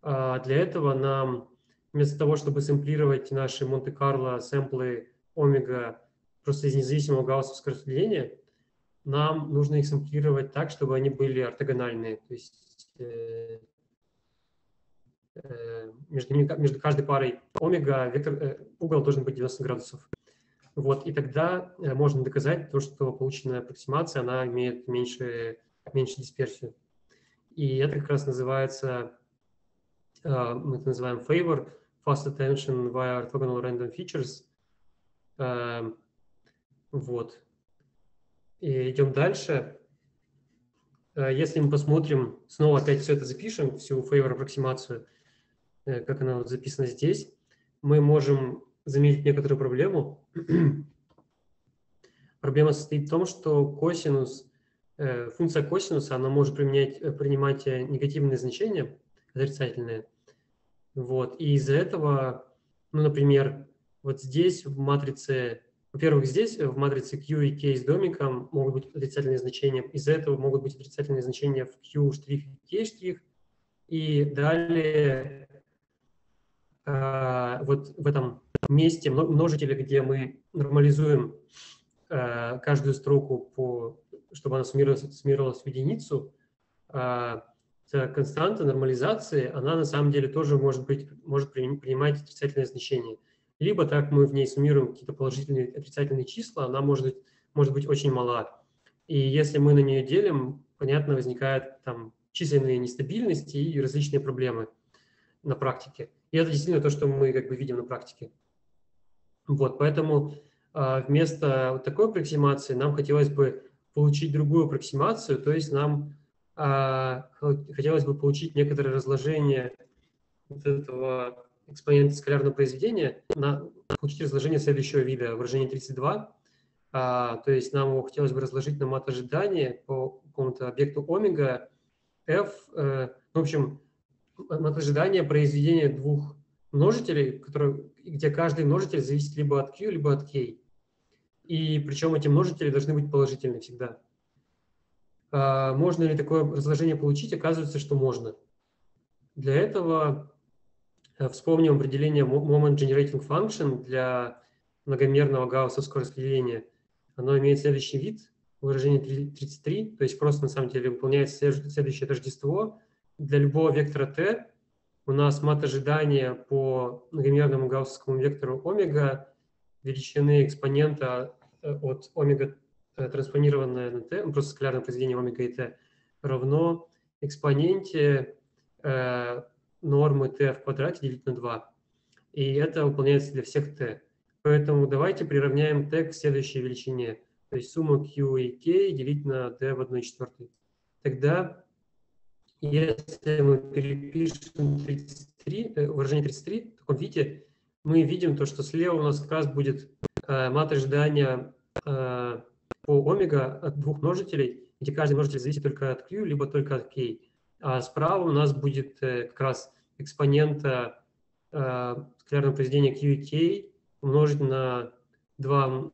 А для этого нам вместо того, чтобы сэмплировать наши Монте-Карло сэмплы омега просто из независимого гаусса распределения, нам нужно их сэмплировать так, чтобы они были ортогональные. То есть э, Э, между, между каждой парой омега вектор, э, угол должен быть 90 градусов. Вот, и тогда э, можно доказать то, что полученная аппроксимация, она имеет меньше, меньше дисперсию. И это как раз называется, мы это называем favor, fast attention via orthogonal random features. Вот. И идем дальше. Если мы посмотрим, снова опять все это запишем, всю favor аппроксимацию, Э, как она записана здесь, мы можем заметить некоторую проблему. Проблема состоит в том, что косинус, э, функция косинуса, она может применять, э, принимать негативные значения, отрицательные. Вот. И из-за этого, ну, например, вот здесь в матрице, во-первых, здесь в матрице Q и K с домиком могут быть отрицательные значения. Из-за этого могут быть отрицательные значения в Q' и K'. И далее Э, вот в этом месте множителя, где мы нормализуем э, каждую строку, по, чтобы она суммировалась, суммировалась в единицу, э, константа нормализации, она на самом деле тоже может, быть, может принимать отрицательное значение. Либо так мы в ней суммируем какие-то положительные отрицательные числа, она может быть, может быть очень мала. И если мы на нее делим, понятно, возникают там численные нестабильности и различные проблемы на практике. И это действительно то, что мы как бы видим на практике. Вот, поэтому а, вместо вот такой аппроксимации нам хотелось бы получить другую аппроксимацию, то есть нам а, хотелось бы получить некоторое разложение вот этого экспонента скалярного произведения, на, получить разложение следующего вида, выражение 32. А, то есть нам его хотелось бы разложить на мат ожидания по какому-то объекту омега, f. Э, в общем, от ожидания произведения двух множителей, которые, где каждый множитель зависит либо от q, либо от k. И причем эти множители должны быть положительны всегда. А можно ли такое разложение получить? Оказывается, что можно. Для этого э, вспомним определение Moment Generating Function для многомерного гауссовского распределения. Оно имеет следующий вид, выражение 33, то есть просто на самом деле выполняется следующее тождество – для любого вектора t у нас мат ожидания по многомерному гауссовскому вектору омега величины экспонента э, от омега э, транспонированное на t, ну, просто скалярное произведение омега и t, равно экспоненте э, нормы t в квадрате делить на 2. И это выполняется для всех t. Поэтому давайте приравняем t к следующей величине. То есть сумма q и k делить на d в 1 четвертой. Тогда, если мы перепишем 33, э, выражение 33 в таком виде, мы видим то, что слева у нас как раз будет э, мат ожидания э, по омега от двух множителей, где каждый множитель зависит только от q, либо только от k. А справа у нас будет как раз экспонента скалярного произведения q и k умножить на два,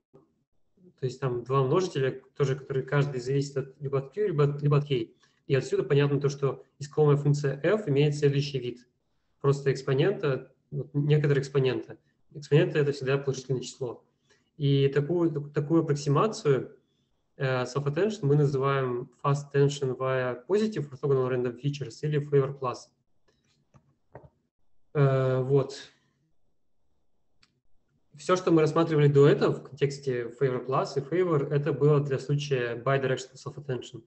то есть там два множителя, тоже, которые каждый зависит от, либо от q, либо, либо от k. И отсюда понятно то, что искомая функция f имеет следующий вид. Просто экспонента, вот, некоторые экспонента. Экспоненты – это всегда положительное число. И такую, такую аппроксимацию uh, self-attention мы называем fast attention via positive orthogonal random features или favor plus. Uh, вот. Все, что мы рассматривали до этого в контексте favor plus и favor, это было для случая bidirectional self-attention.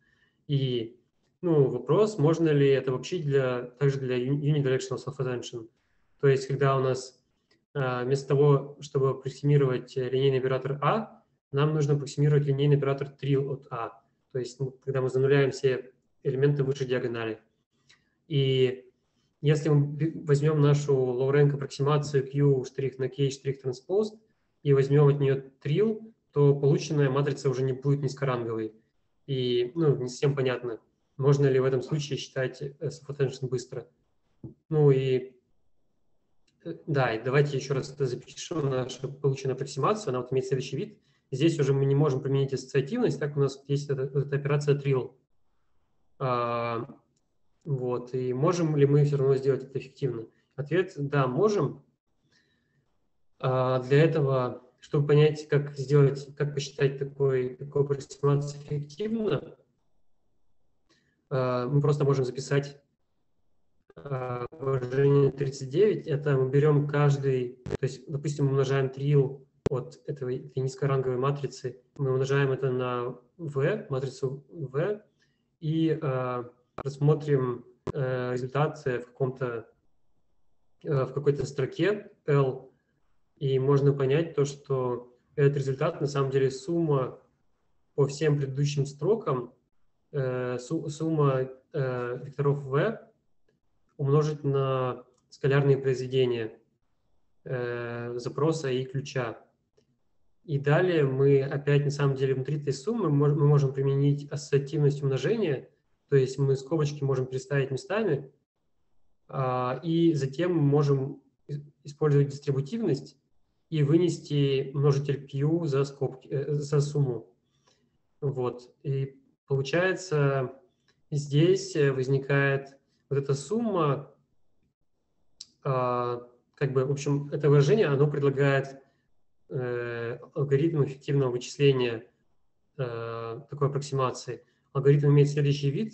И ну, вопрос, можно ли это обобщить для, также для unidirectional self-attention. То есть, когда у нас а, вместо того, чтобы аппроксимировать линейный оператор А, нам нужно аппроксимировать линейный оператор трил от А. То есть, ну, когда мы зануляем все элементы выше диагонали. И если мы возьмем нашу low-rank аппроксимацию Q' на K' transpose и возьмем от нее трил, то полученная матрица уже не будет низкоранговой. И ну, не совсем понятно, можно ли в этом случае считать self-attention быстро. Ну и да, и давайте еще раз запишем, нашу полученную аппроксимацию, она вот имеет следующий вид. Здесь уже мы не можем применить ассоциативность, так у нас есть эта, эта операция trill. А, вот, и можем ли мы все равно сделать это эффективно? Ответ – да, можем. А, для этого, чтобы понять, как сделать, как посчитать такой, такую аппроксимацию эффективно, мы просто можем записать выражение 39, это мы берем каждый, то есть, допустим, умножаем трил от этой, этой низкоранговой матрицы, мы умножаем это на V, матрицу V, и э, рассмотрим э, результат в каком-то э, в какой-то строке L, и можно понять то, что этот результат на самом деле сумма по всем предыдущим строкам, э, сумма э, векторов V умножить на скалярные произведения э, запроса и ключа. И далее мы опять, на самом деле, внутри этой суммы мы можем применить ассоциативность умножения, то есть мы скобочки можем переставить местами, э, и затем мы можем использовать дистрибутивность и вынести множитель Q за, скобки, э, за сумму. Вот. И получается, здесь возникает вот эта сумма, а, как бы, в общем, это выражение, оно предлагает э, алгоритм эффективного вычисления э, такой аппроксимации. Алгоритм имеет следующий вид.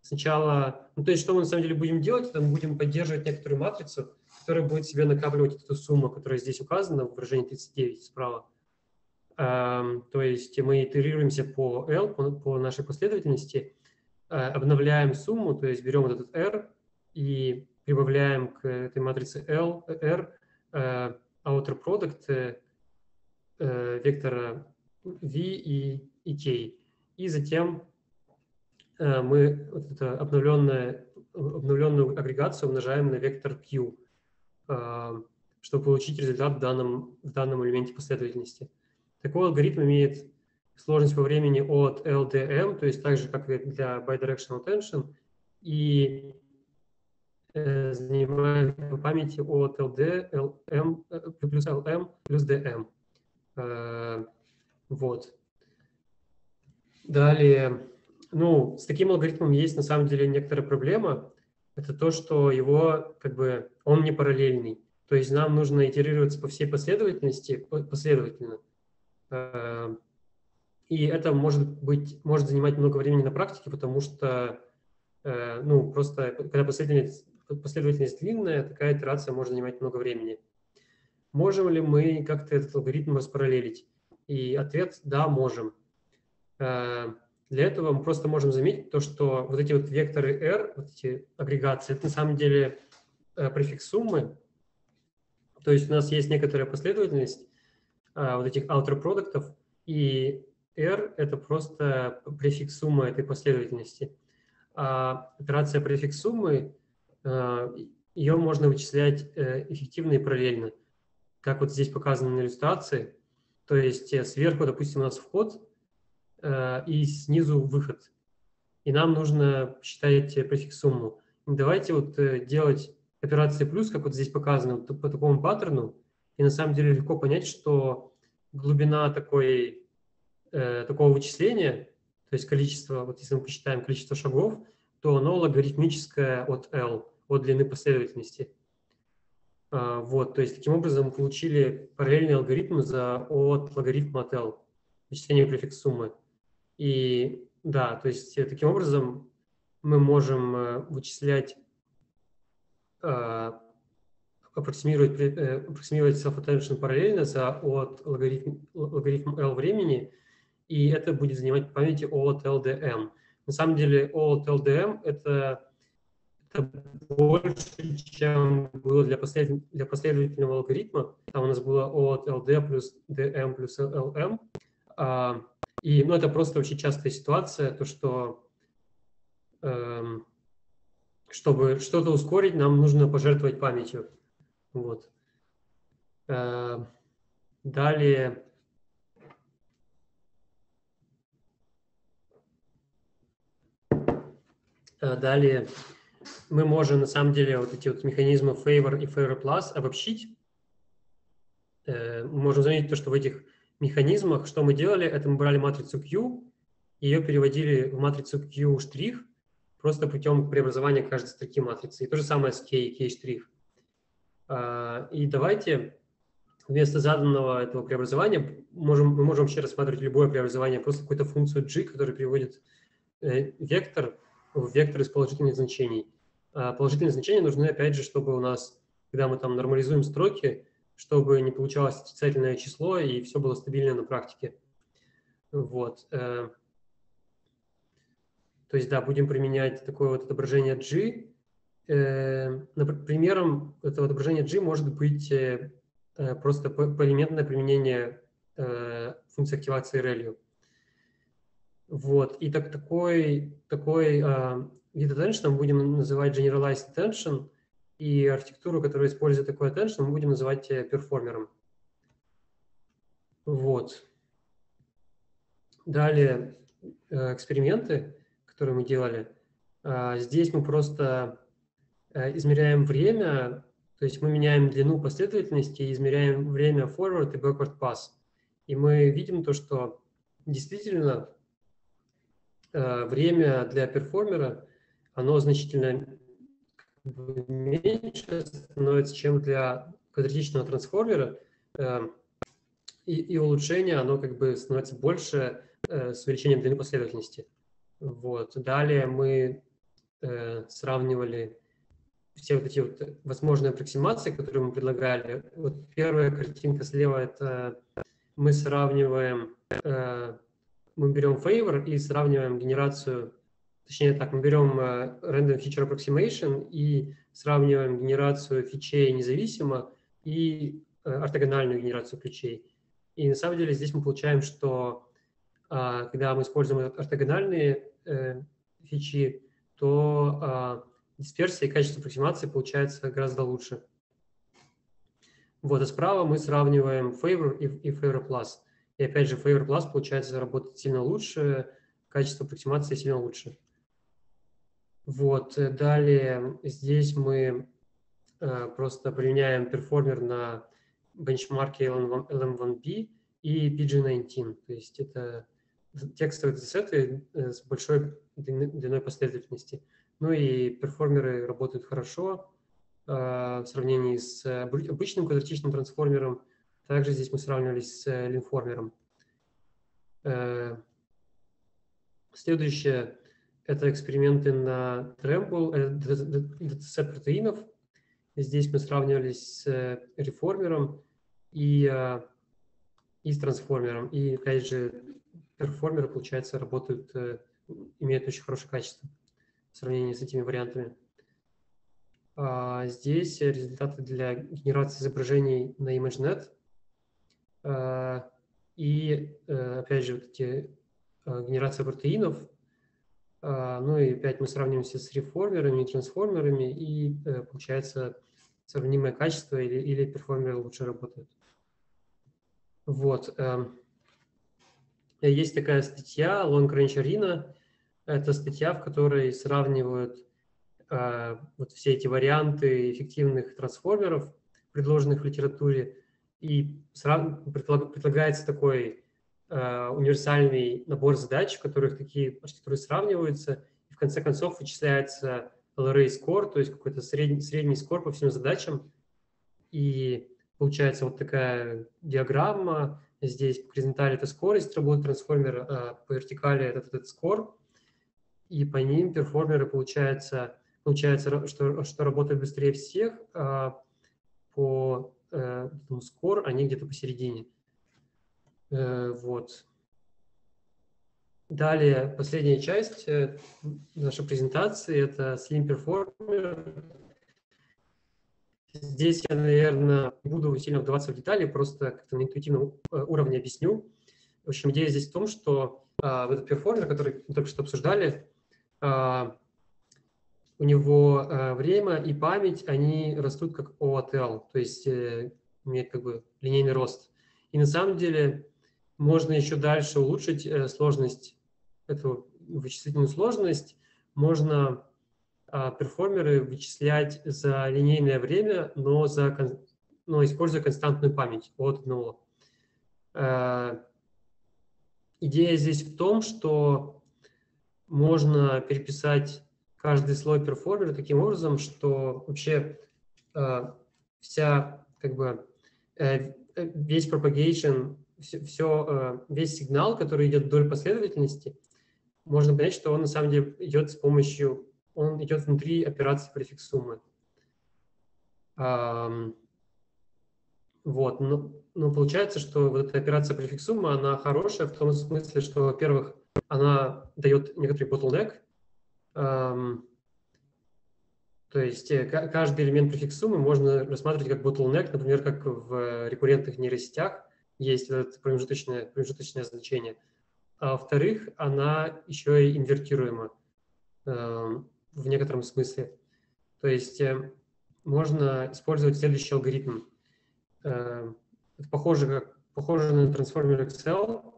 Сначала, ну то есть что мы на самом деле будем делать, это мы будем поддерживать некоторую матрицу, которая будет себе накапливать эту сумму, которая здесь указана в выражении 39 справа. Эм, то есть мы итерируемся по L, по, нашей последовательности, Э, обновляем сумму, то есть берем вот этот R и прибавляем к этой матрице L, R э, outer product э, вектора V и, и K. И затем мы вот эту обновленную, обновленную агрегацию умножаем на вектор Q, чтобы получить результат в данном, в данном элементе последовательности. Такой алгоритм имеет сложность по времени от LDM, то есть так же, как и для bidirectional tension, и э, занимает памяти от LD, LM, э, плюс LM плюс DM. Э, вот. Далее, ну, с таким алгоритмом есть на самом деле некоторая проблема. Это то, что его, как бы, он не параллельный. То есть нам нужно итерироваться по всей последовательности, последовательно. Э, и это может быть, может занимать много времени на практике, потому что, э, ну, просто когда последовательность, последовательность длинная, такая итерация может занимать много времени. Можем ли мы как-то этот алгоритм распараллелить? И ответ – да, можем. Э, Для этого мы просто можем заметить то, что вот эти вот векторы R, вот эти агрегации, это на самом деле э, префикс суммы. То есть у нас есть некоторая последовательность вот этих outer продуктов, и R – это просто префикс суммы этой последовательности. А операция префикс суммы, э, ее можно вычислять э, эффективно и параллельно, как вот здесь показано на иллюстрации. То есть э, сверху, допустим, у нас вход – Э, и снизу выход. И нам нужно считать префикс сумму. Давайте вот делать операции плюс, как вот здесь показано, по такому паттерну. И на самом деле легко понять, что глубина такой, э, такого вычисления, то есть количество, вот если мы посчитаем количество шагов, то оно логарифмическое от L, от длины последовательности. А, вот, то есть таким образом мы получили параллельный алгоритм за, от логарифма от L, вычисление префикс суммы. И да, то есть э, таким образом мы можем э, вычислять, э, аппроксимировать, аппроксимировать self-attention параллельно от логарифм, логарифм L времени, и это будет занимать памяти от LDM. На самом деле от LDM это, это больше, чем было для, послед, для последовательного алгоритма. Там у нас было от LD плюс DM плюс LM. И ну, это просто очень частая ситуация, то что эм, чтобы что-то ускорить, нам нужно пожертвовать памятью. Вот. Э, далее. Э, далее мы можем на самом деле вот эти вот механизмы favor и favor plus обобщить. Э, мы можем заметить то, что в этих механизмах что мы делали? Это мы брали матрицу Q, ее переводили в матрицу Q просто путем преобразования каждой строки матрицы. И то же самое с K, K штрих. А, и давайте вместо заданного этого преобразования можем, мы можем вообще рассматривать любое преобразование, просто какую-то функцию g, которая приводит э, вектор в вектор из положительных значений. А положительные значения нужны, опять же, чтобы у нас, когда мы там нормализуем строки, чтобы не получалось отрицательное число и все было стабильно на практике. Вот. Э, то есть, да, будем применять такое вот отображение G. Э, примером этого отображения G может быть э, просто поэлементное применение функции активации ReLU. Вот. И так, такой, такой вид attention мы будем называть generalized attention – и архитектуру, которая использует такой attention, мы будем называть э, перформером. Вот. Далее э, эксперименты, которые мы делали. А, здесь мы просто э, измеряем время, то есть мы меняем длину последовательности измеряем время forward и backward pass. И мы видим то, что действительно время для перформера, оно значительно меньше становится, чем для квадратичного трансформера, эм, и, и улучшение, оно как бы становится больше э, с увеличением длины последовательности. Вот. Далее мы э, сравнивали все вот эти вот возможные аппроксимации, которые мы предлагали. Вот первая картинка слева – это мы сравниваем, э, мы берем favor и сравниваем генерацию Точнее так, мы берем uh, Random Feature Approximation и сравниваем генерацию фичей независимо и uh, ортогональную генерацию ключей. И на самом деле здесь мы получаем, что когда мы используем ортогональные фичи, то дисперсия и качество аппроксимации получается гораздо лучше. Вот, а справа мы сравниваем favor и, и favor plus. И опять же, favor plus получается работать сильно лучше, качество аппроксимации сильно лучше. Вот, далее здесь мы э, просто применяем перформер на бенчмарке LM1P и PG19. То есть это текстовые датасеты э, с большой длиной последовательности. Ну и перформеры работают хорошо в сравнении с обычным квадратичным трансформером. Также здесь мы сравнивались с линформером. Следующее это эксперименты на Trample, датасет протеинов. Здесь мы сравнивались с э, реформером и, э, и с трансформером. И, опять же, перформеры, получается, работают, э, имеют очень хорошее качество в сравнении с этими вариантами. А здесь результаты для генерации изображений на ImageNet. А, и, э, опять же, вот эти э, генерация протеинов. А, ну и опять мы сравниваемся с реформерами и трансформерами, и получается сравнимое качество или, или перформеры лучше работают. Вот. Эм, есть такая статья Long Range Arena. Это статья, в которой сравнивают э, вот все эти варианты эффективных трансформеров, предложенных в литературе, и срав... предлагается такой э, универсальный набор задач, в которых такие архитектуры сравниваются, и в конце концов вычисляется LRA score, то есть какой-то средний, средний скор по всем задачам, и Получается вот такая диаграмма. Здесь по горизонтали это скорость работы трансформера, а по вертикали этот, этот скор. И по ним перформеры получается, получается что, что работают быстрее всех, а по э, скор они где-то посередине. Э, вот. Далее, последняя часть э, нашей презентации – это Slim Performer. Здесь я, наверное, не буду сильно вдаваться в детали, просто как-то на интуитивном э, уровне объясню. В общем, идея здесь в том, что а, этот перформер, который мы только что обсуждали, у него а, время и память, они растут как OATL, то есть э, имеют как бы линейный рост. И на самом деле можно еще дальше улучшить э, сложность, эту вычислительную сложность, можно а, перформеры вычислять за линейное время, но, за, но используя константную память от одного. А, идея здесь в том, что можно переписать каждый слой перформера таким образом, что вообще а, вся, как бы, э, весь propagation, все, все, весь сигнал, который идет вдоль последовательности, можно понять, что он на самом деле идет с помощью он идет внутри операции префикс суммы. Вот, но, но получается, что вот эта операция префикс суммы, она хорошая в том смысле, что, во-первых, она дает некоторый bottleneck, то есть э, каждый элемент префикс можно рассматривать как bottleneck, например, как в рекуррентных нейросетях есть это промежуточное, промежуточное значение. А во-вторых, она еще и инвертируема в некотором смысле. То есть э, можно использовать следующий алгоритм. Э, это похоже, как, похоже на трансформер Excel,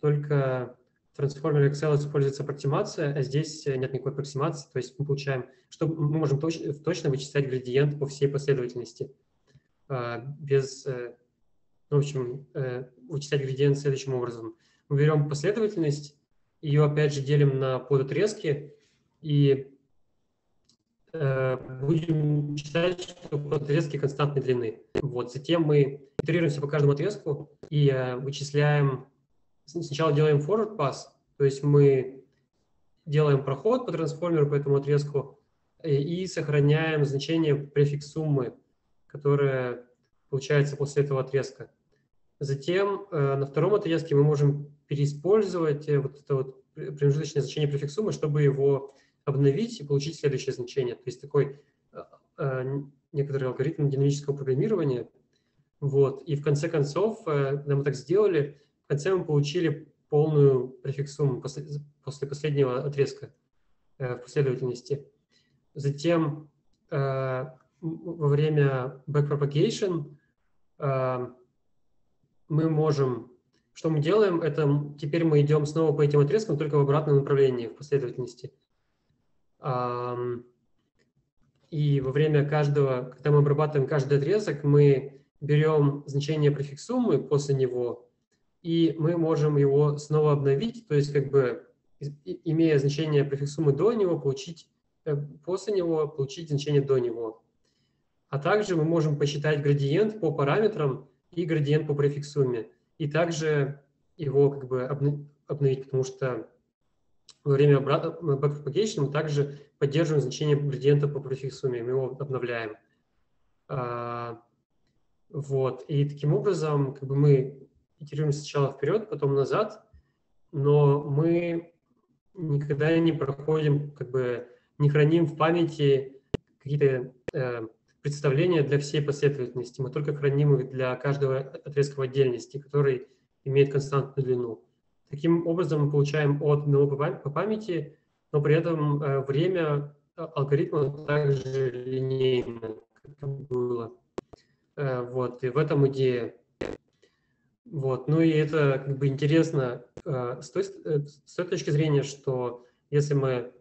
только в трансформере Excel используется аппроксимация, а здесь нет никакой аппроксимации. То есть мы получаем, что мы можем точно, точно вычислять градиент по всей последовательности э, без, ну, в общем, вычислять градиент следующим образом. Мы берем последовательность, ее опять же делим на подотрезки, и э, будем считать, что отрезки константной длины. Вот. Затем мы итерируемся по каждому отрезку и э, вычисляем, сначала делаем forward pass, то есть мы делаем проход по трансформеру по этому отрезку и, э, и сохраняем значение префикс суммы, которое получается после этого отрезка. Затем э, на втором отрезке мы можем переиспользовать э, вот это вот промежуточное значение префикс суммы, чтобы его обновить и получить следующее значение. То есть такой некоторый алгоритм динамического программирования. Вот. И в конце концов, когда мы так сделали, конце мы получили полную префиксуму после, после последнего отрезка в последовательности. Затем во время backpropagation мы можем, что мы делаем, это теперь мы идем снова по этим отрезкам, только в обратном направлении, в последовательности. И во время каждого, когда мы обрабатываем каждый отрезок, мы берем значение префиксумы после него, и мы можем его снова обновить, то есть как бы имея значение префиксумы до него, получить э, после него, получить значение до него. А также мы можем посчитать градиент по параметрам и градиент по префиксуме, и также его как бы обновить, потому что во время backpropagation мы также поддерживаем значение градиента по префиксуме, мы его обновляем. А, вот. И таким образом как бы мы итерируем сначала вперед, потом назад, но мы никогда не проходим, как бы не храним в памяти какие-то э, представления для всей последовательности. Мы только храним их для каждого отрезка в отдельности, который имеет константную длину. Таким образом, мы получаем от одного по памяти, но при этом э, время алгоритма также линейно, как было. Э, вот, и в этом идея. Вот, ну и это как бы интересно э, с той, с той точки зрения, что если мы,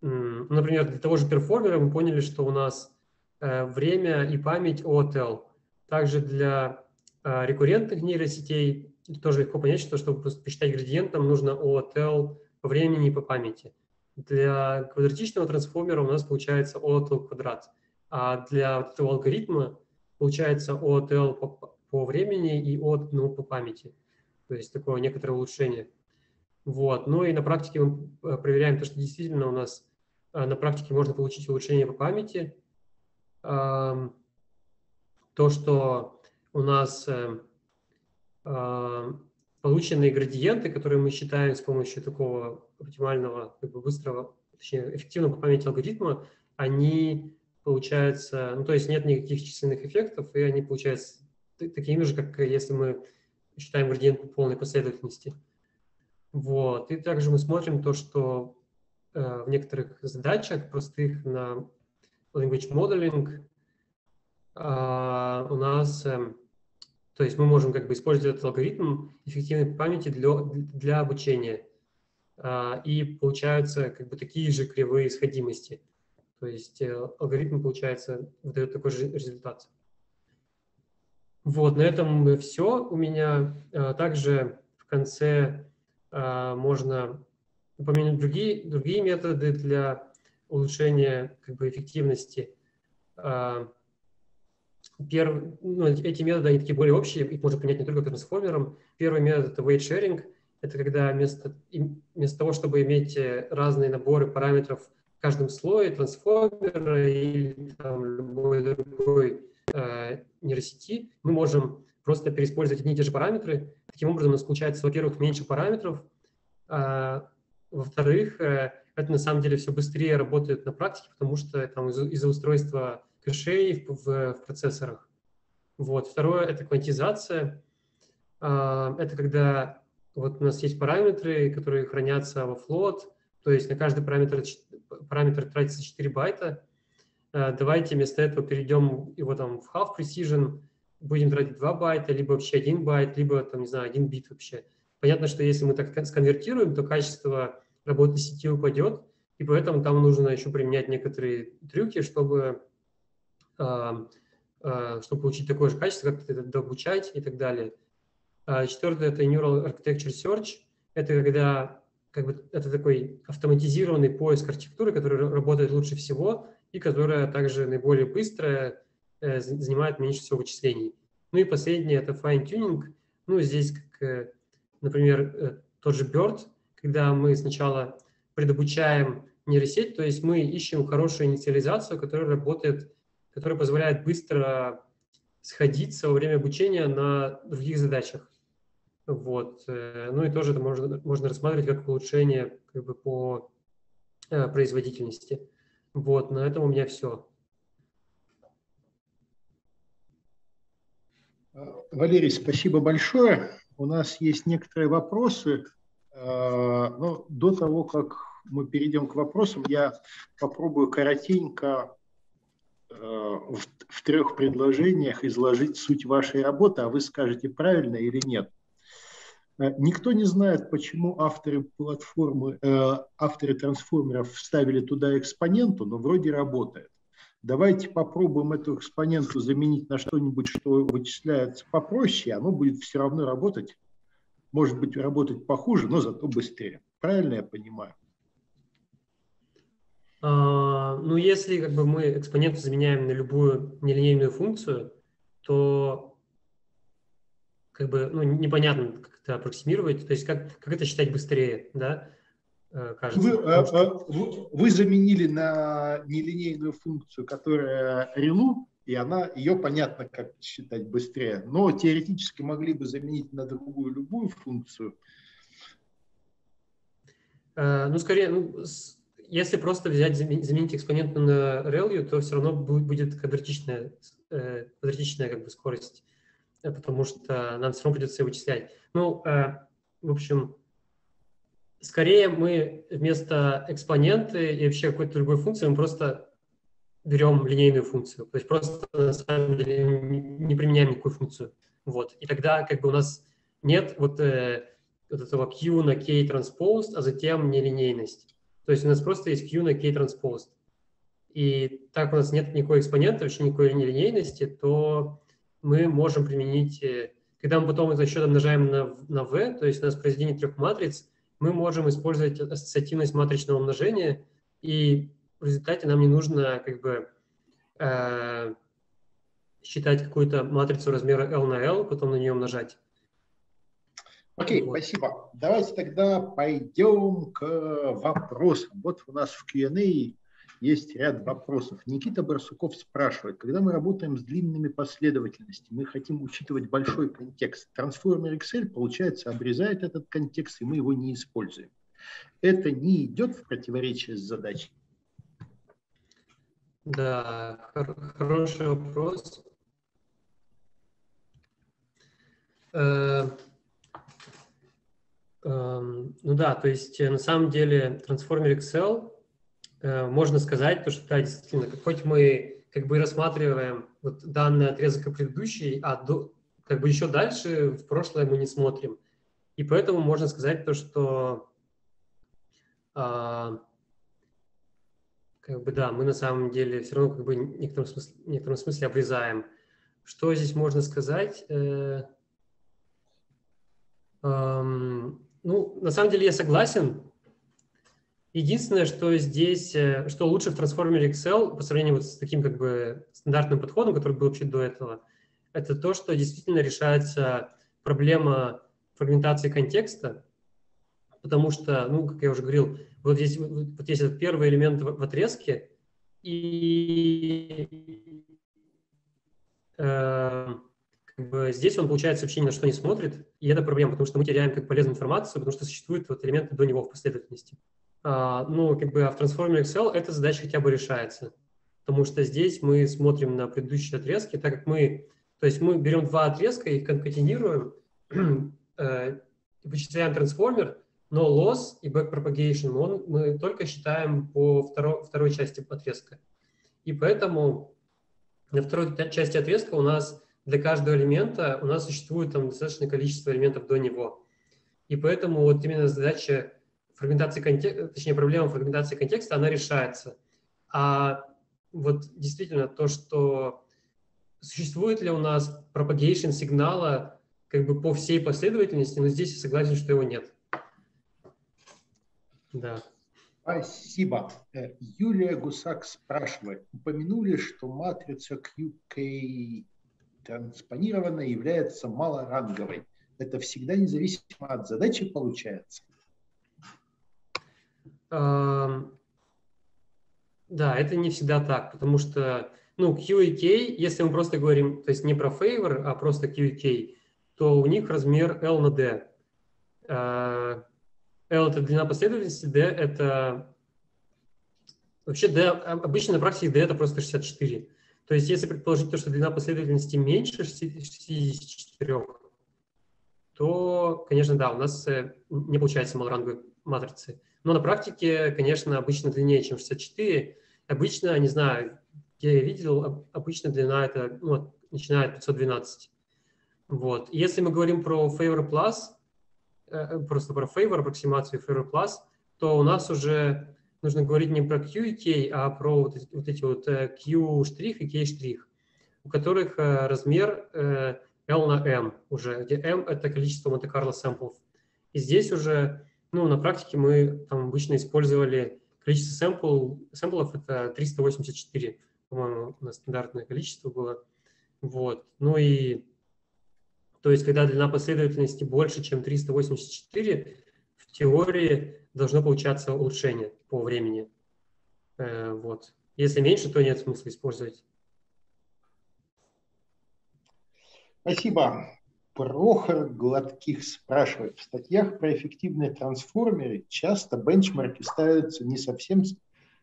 например, для того же перформера мы поняли, что у нас время и память OTL. Также для рекуррентных нейросетей тоже легко понять, что чтобы посчитать нам нужно OTL по времени и по памяти. Для квадратичного трансформера у нас получается OTL квадрат, а для вот этого алгоритма получается OTL по, по времени и от ну, по памяти. То есть такое некоторое улучшение. Вот. Ну и на практике мы э, проверяем то, что действительно у нас э, на практике можно получить улучшение по памяти. То, что у нас э, полученные градиенты, которые мы считаем с помощью такого оптимального, как бы быстрого, точнее, эффективного по памяти алгоритма, они получаются, ну, то есть нет никаких численных эффектов, и они получаются такими же, как если мы считаем градиент по полной последовательности. Вот. И также мы смотрим то, что э, в некоторых задачах простых на language modeling э, у нас э, то есть мы можем как бы использовать этот алгоритм эффективной памяти для, для обучения. А, и получаются как бы такие же кривые сходимости. То есть э, алгоритм, получается, выдает такой же результат. Вот, на этом все у меня. А, также в конце а, можно упомянуть другие, другие методы для улучшения как бы, эффективности Перв... Ну, эти методы, они такие более общие, их можно принять не только трансформером. Первый метод – это weight sharing. Это когда вместо, вместо того, чтобы иметь э, разные наборы параметров в каждом слое трансформера или там, любой другой э, нейросети, мы можем просто переиспользовать одни и те же параметры. Таким образом, у нас получается, во-первых, меньше параметров, а, во-вторых, э, это на самом деле все быстрее работает на практике, потому что там из-за из устройства кэшей в, в, процессорах. Вот. Второе – это квантизация. А, это когда вот у нас есть параметры, которые хранятся во float, то есть на каждый параметр, параметр тратится 4 байта. А, давайте вместо этого перейдем его там в half precision, будем тратить 2 байта, либо вообще 1 байт, либо там, не знаю, 1 бит вообще. Понятно, что если мы так сконвертируем, то качество работы сети упадет, и поэтому там нужно еще применять некоторые трюки, чтобы а, а, чтобы получить такое же качество, как это дообучать и так далее. А, четвертое – это Neural Architecture Search. Это когда как бы, это такой автоматизированный поиск архитектуры, который работает лучше всего и которая также наиболее быстрая, э, занимает меньше всего вычислений. Ну и последнее – это fine-tuning. Ну, здесь, как, э, например, э, тот же BERT, когда мы сначала предобучаем нейросеть, то есть мы ищем хорошую инициализацию, которая работает который позволяет быстро сходиться во время обучения на других задачах. Вот. Ну и тоже это можно, можно рассматривать как улучшение как бы, по производительности. Вот, на этом у меня все. Валерий, спасибо большое. У нас есть некоторые вопросы. Э, но до того, как мы перейдем к вопросам, я попробую коротенько в, в трех предложениях изложить суть вашей работы, а вы скажете, правильно или нет. Э, никто не знает, почему авторы платформы, э, авторы трансформеров вставили туда экспоненту, но вроде работает. Давайте попробуем эту экспоненту заменить на что-нибудь, что вычисляется попроще, оно будет все равно работать. Может быть, работать похуже, но зато быстрее. Правильно я понимаю? А, ну, если как бы, мы экспоненту заменяем на любую нелинейную функцию, то как бы ну, непонятно, как это аппроксимировать, то есть как, как это считать быстрее, да, э, кажется. Вы, а, что... вы, вы заменили на нелинейную функцию, которая релу, и она, ее понятно, как считать быстрее, но теоретически могли бы заменить на другую любую функцию, Э, ну, скорее, ну, если просто взять, заменить экспонент на ReLU, то все равно будет квадратичная, э, квадратичная как бы скорость, потому что нам все равно придется вычислять. Ну, в общем, скорее мы вместо экспоненты и вообще какой-то другой функции мы просто берем линейную функцию. То есть просто на самом деле не применяем никакую функцию. Вот. И тогда как бы у нас нет вот, э, вот этого Q на K transposed, а затем нелинейность. То есть у нас просто есть Q на K transposed. И так у нас нет никакой экспонента, вообще никакой нелинейности, то мы можем применить, э, когда мы потом это еще умножаем на, на V, то есть у нас произведение трех матриц, мы можем использовать ассоциативность матричного умножения, и в результате нам не нужно как бы э, считать какую-то матрицу размера L на L, потом на нее умножать. Окей, okay, вот. спасибо. Давайте тогда пойдем к вопросам. Вот у нас в Q&A есть ряд вопросов. Никита Барсуков спрашивает, когда мы работаем с длинными последовательностями, мы хотим учитывать большой контекст. Трансформер Excel, получается, обрезает этот контекст, и мы его не используем. Это не идет в противоречие с задачей? Да, хор хороший вопрос. Э, эм, ну да, то есть э, на самом деле Transformer Excel можно сказать, то, что да, действительно, хоть мы как бы рассматриваем вот данный отрезок предыдущий, а до, как бы еще дальше в прошлое мы не смотрим. И поэтому можно сказать то, что а, как бы да, мы на самом деле все равно как бы в некотором смысле, в некотором смысле обрезаем. Что здесь можно сказать? Э, эм, ну, на самом деле я согласен. Единственное, что здесь, э, что лучше в трансформере Excel по сравнению вот с таким как бы стандартным подходом, который был вообще до этого, это то, что действительно решается проблема фрагментации контекста, потому что, ну, как я уже говорил, вот здесь вот есть этот первый элемент в, в отрезке, и э, как бы здесь он, получается, вообще ни на что не смотрит, и это проблема, потому что мы теряем как полезную информацию, потому что существуют вот элементы до него в последовательности. А, ну, как бы а в Transformer Excel эта задача хотя бы решается, потому что здесь мы смотрим на предыдущие отрезки, так как мы, то есть мы берем два отрезка, их конкатинируем, э, вычисляем трансформер, но loss и backpropagation он, мы только считаем по второй, второй части отрезка. И поэтому на второй части отрезка у нас для каждого элемента у нас существует там достаточное количество элементов до него. И поэтому вот именно задача фрагментации контекста, точнее проблема фрагментации контекста, она решается. А вот действительно то, что существует ли у нас propagation сигнала как бы по всей последовательности, но здесь я согласен, что его нет. Да. Спасибо. Э, Юлия Гусак спрашивает. Упомянули, что матрица QK транспонированная является малоранговой. Это всегда независимо от задачи получается? Да, это не всегда так, потому что ну, Q и K, если мы просто говорим, то есть не про favor, а просто Q и K, то у них размер L на D. А, L – это длина последовательности, D – это… Вообще, D, обычно на практике D – это просто 64. То есть, если предположить то, что длина последовательности меньше 64, то, конечно, да, у нас э, не получается малоранговые матрицы. Но на практике, конечно, обычно длиннее, чем 64. Обычно, не знаю, я видел, обычно длина это, ну, начиная от 512. Вот. Если мы говорим про Favor Plus, Э, просто про favor, аппроксимацию favor plus, то у нас уже нужно говорить не про Q и K, а про вот эти вот, э, Q' и K', штрих, у которых э, размер L на M уже, где M – это количество Монте-Карло сэмплов. И здесь уже, ну, на практике мы там обычно использовали количество сэмпл, сэмплов – это 384, по-моему, у нас стандартное количество было. Вот. Ну и то есть, когда длина последовательности больше, чем 384, в теории должно получаться улучшение по времени. Э, вот. Если меньше, то нет смысла использовать. Спасибо. Прохор Гладких спрашивает. В статьях про эффективные трансформеры часто бенчмарки ставятся не совсем,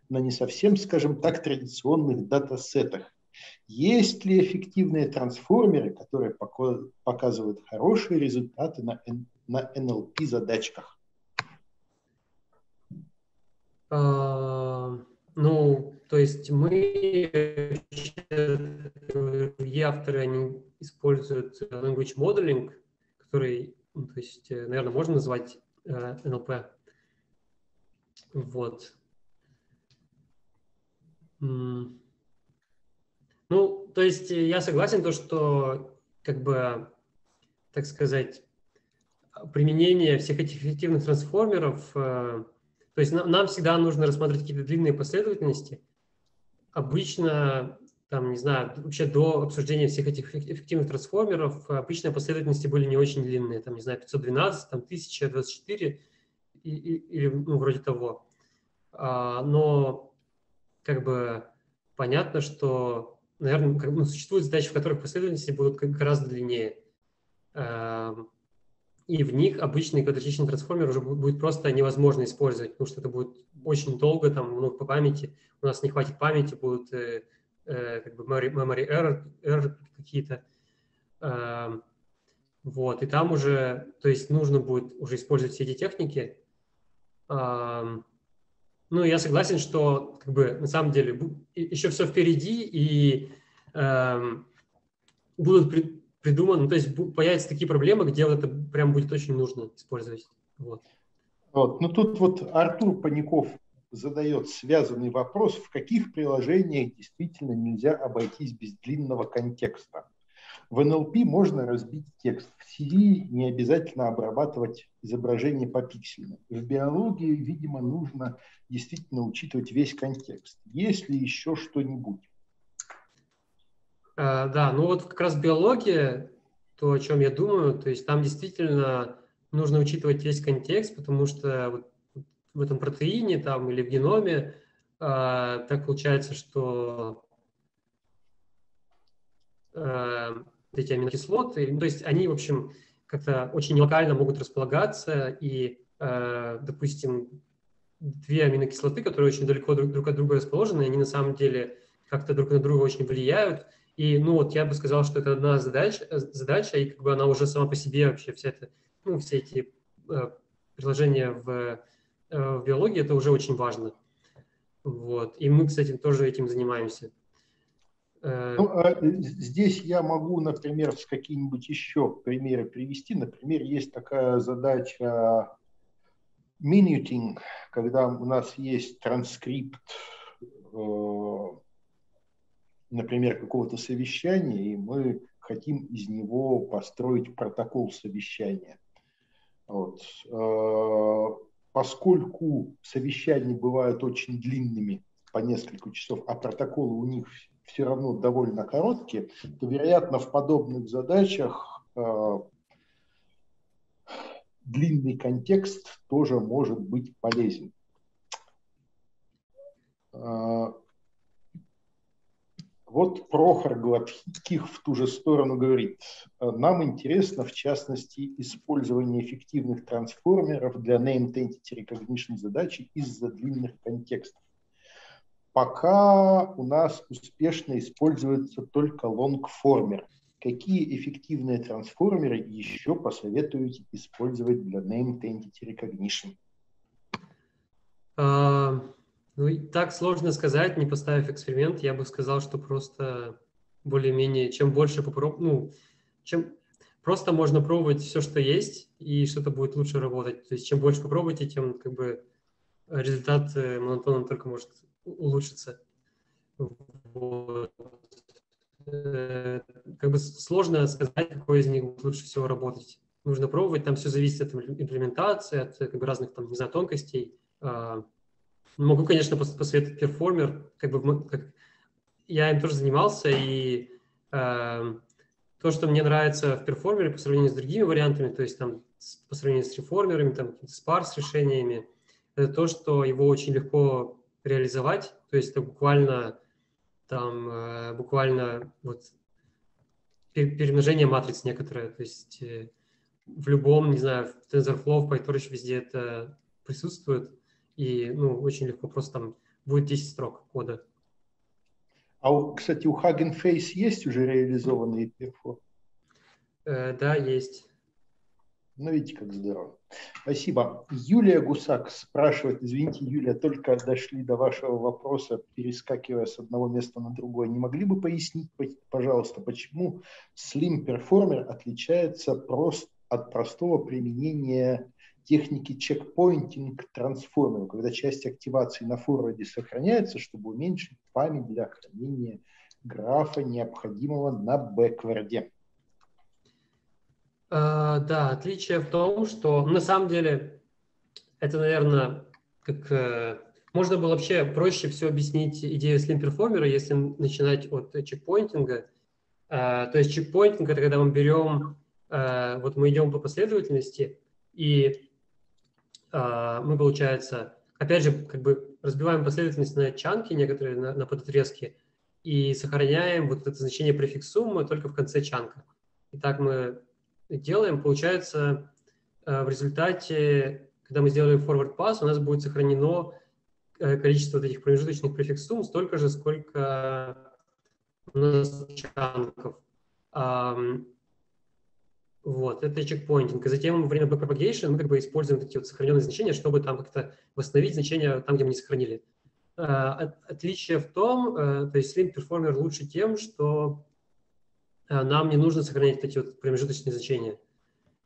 на не совсем, скажем так, традиционных датасетах. Есть ли эффективные трансформеры, которые показывают хорошие результаты на, на NLP задачках? А, ну, то есть мы, другие авторы, они используют language modeling, который, ну, то есть, э, наверное, можно назвать э, NLP. Вот. Ну, то есть э, я согласен, то, что, как бы, так сказать, применение всех этих эффективных трансформеров, э, то есть нам, нам всегда нужно рассматривать какие-то длинные последовательности. Обычно, там, не знаю, вообще до обсуждения всех этих эффективных трансформеров обычно последовательности были не очень длинные, там, не знаю, 512, там, 1024 или, ну, вроде того. А, но как бы понятно, что, наверное, как, ну, существуют задачи, в которых последовательности будут гораздо длиннее. Эм, и в них обычный квадратичный трансформер уже будет просто невозможно использовать, потому что это будет очень долго, там много по памяти, у нас не хватит памяти, будут э, э, как бы memory, error, error какие-то. Э, вот, и там уже, то есть нужно будет уже использовать все эти техники. Э, ну, я согласен, что как бы на самом деле еще все впереди, и э, будут при, придуманы, ну, то есть появятся такие проблемы, где вот это прям будет очень нужно использовать. Вот. Вот. Ну, тут вот Артур Паников задает связанный вопрос, в каких приложениях действительно нельзя обойтись без длинного контекста. В НЛП можно разбить текст. В CV не обязательно обрабатывать изображение по пикселям. В биологии, видимо, нужно действительно учитывать весь контекст. Есть ли еще что-нибудь? А, да, ну вот как раз биология, то, о чем я думаю, то есть там действительно нужно учитывать весь контекст, потому что вот в этом протеине там или в геноме а, так получается, что а, эти аминокислоты, ну, то есть они, в общем, как-то очень локально могут располагаться, и, э, допустим, две аминокислоты, которые очень далеко друг, друг от друга расположены, они на самом деле как-то друг на друга очень влияют. И, ну, вот я бы сказал, что это одна задача, задача и как бы она уже сама по себе вообще вся эта, ну, все эти э, приложения в, э, в биологии, это уже очень важно. Вот. И мы, кстати, тоже этим занимаемся. Э, ну, а здесь я могу, например, какие-нибудь еще примеры привести. Например, есть такая задача minuting, когда у нас есть транскрипт, э, например, какого-то совещания, и мы хотим из него построить протокол совещания. Вот. Поскольку совещания бывают очень длинными, по несколько часов, а протоколы у них все равно довольно короткие, то, вероятно, в подобных задачах э, длинный контекст тоже может быть полезен. Э, вот Прохор Гладких в ту же сторону говорит, нам интересно, в частности, использование эффективных трансформеров для named entity recognition задачи из-за длинных контекстов. Пока у нас успешно используется только Longformer. Какие эффективные трансформеры еще посоветуете использовать для Named Entity Recognition? Ну, так сложно сказать, не поставив эксперимент. Я бы сказал, что просто более-менее, чем больше попробовать, ну, чем просто можно пробовать все, что есть, и что-то будет лучше работать. То есть чем больше попробуйте, тем как бы результат э, монотонно только может улучшится. Вот. Э, как бы сложно сказать, какой из них будет лучше всего работать. Нужно пробовать, там все зависит от имплементации, от как бы, разных там, не знаю, тонкостей. А, могу, конечно, посоветовать перформер, как бы как, я им тоже занимался, и э, то, что мне нравится в перформере по сравнению с другими вариантами, то есть там по сравнению с реформерами, там, с парс решениями, это то, что его очень легко реализовать. То есть это буквально там, э, буквально вот перемножение матриц некоторое. То есть э, в любом, не знаю, в TensorFlow, в PyTorch везде это присутствует. И ну, очень легко просто там будет 10 строк кода. А, кстати, у Hugging Face есть уже реализованный перформ? Э, да, есть. Ну, видите, как здорово. Спасибо. Юлия Гусак спрашивает, извините, Юлия, только дошли до вашего вопроса, перескакивая с одного места на другое. Не могли бы пояснить, пожалуйста, почему Slim Performer отличается просто от простого применения техники чекпоинтинг трансформера, когда часть активации на форварде сохраняется, чтобы уменьшить память для хранения графа, необходимого на бэкварде. А, да, отличие в том, что на самом деле это, наверное, как э, можно было вообще проще все объяснить идею слим-перформера, если начинать от чекпоинтинга. А, то есть чекпоинтинг – это когда мы берем, а, вот мы идем по последовательности, и мы, получается, опять же, как бы разбиваем последовательность на чанки некоторые, на, на подотрезки, и сохраняем вот это значение префикс суммы только в конце чанка. И так мы делаем, получается, э, в результате, когда мы сделаем forward pass, у нас будет сохранено э, количество вот этих промежуточных префикс сумм столько же, сколько у нас чанков. Вот, это чекпоинтинг. И затем во время backpropagation мы как бы используем эти вот сохраненные значения, чтобы там как-то восстановить значения там, где мы не сохранили. Э, отличие в том, то есть Slim Performer лучше тем, что Э, нам не нужно сохранять эти вот промежуточные значения,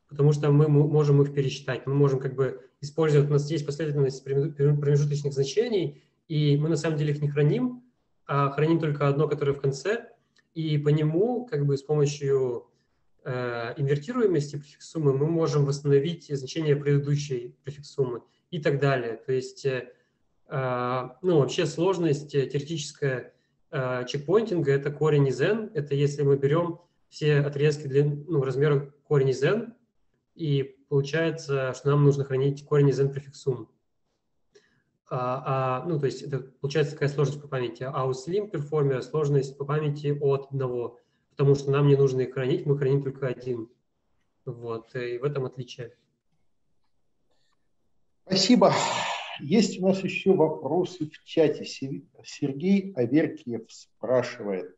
потому что мы можем их пересчитать. Мы можем как бы использовать, у нас есть последовательность промежуточных значений, и мы на самом деле их не храним, а храним только одно, которое в конце, и по нему как бы с помощью э, инвертируемости префикс суммы мы можем восстановить значение предыдущей префикс суммы и так далее. То есть, э, э ну, вообще сложность теоретическая Э, чекпоинтинга – это корень из n. Это если мы берем все отрезки длин, ну, размера корень из n, и получается, что нам нужно хранить корень из n префиксум. А, а, ну, то есть это получается такая сложность по памяти. А у Slim Performer сложность по памяти от одного, потому что нам не нужно их хранить, мы храним только один. Вот, и в этом отличие. Спасибо. Есть у нас еще вопросы в чате. Сергей Аверкиев спрашивает,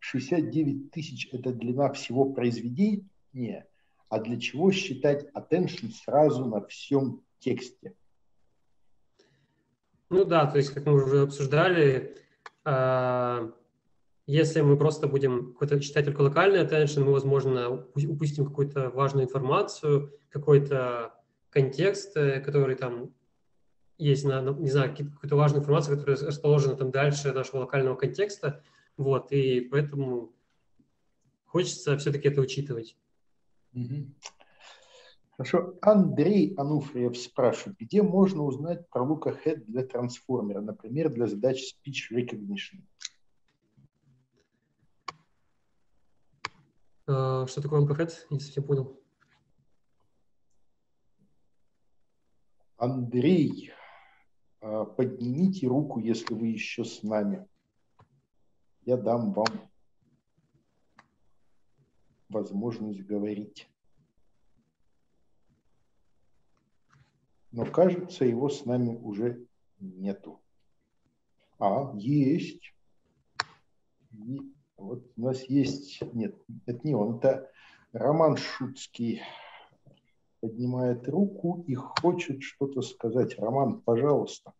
69 тысяч – это длина всего произведения, а для чего считать attention сразу на всем тексте? Ну да, то есть, как мы уже обсуждали, а, если мы просто будем читать только локальный attention, мы, возможно, упустим какую-то важную информацию, какой-то контекст, э, который там есть, на, не знаю, какая-то важная информация, которая расположена там дальше нашего локального контекста, вот, и поэтому хочется все-таки это учитывать. Хорошо. Андрей Ануфриев спрашивает, где можно узнать про lookahead для трансформера, например, для задач speech recognition? Что такое lookahead? Не совсем понял. Андрей, а, поднимите руку, если вы еще с нами. Я дам вам возможность говорить. Но кажется, его с нами уже нету. А, есть. Вот у нас есть... Нет, это не он, это Роман Шуцкий поднимает руку и хочет что-то сказать. Роман, пожалуйста.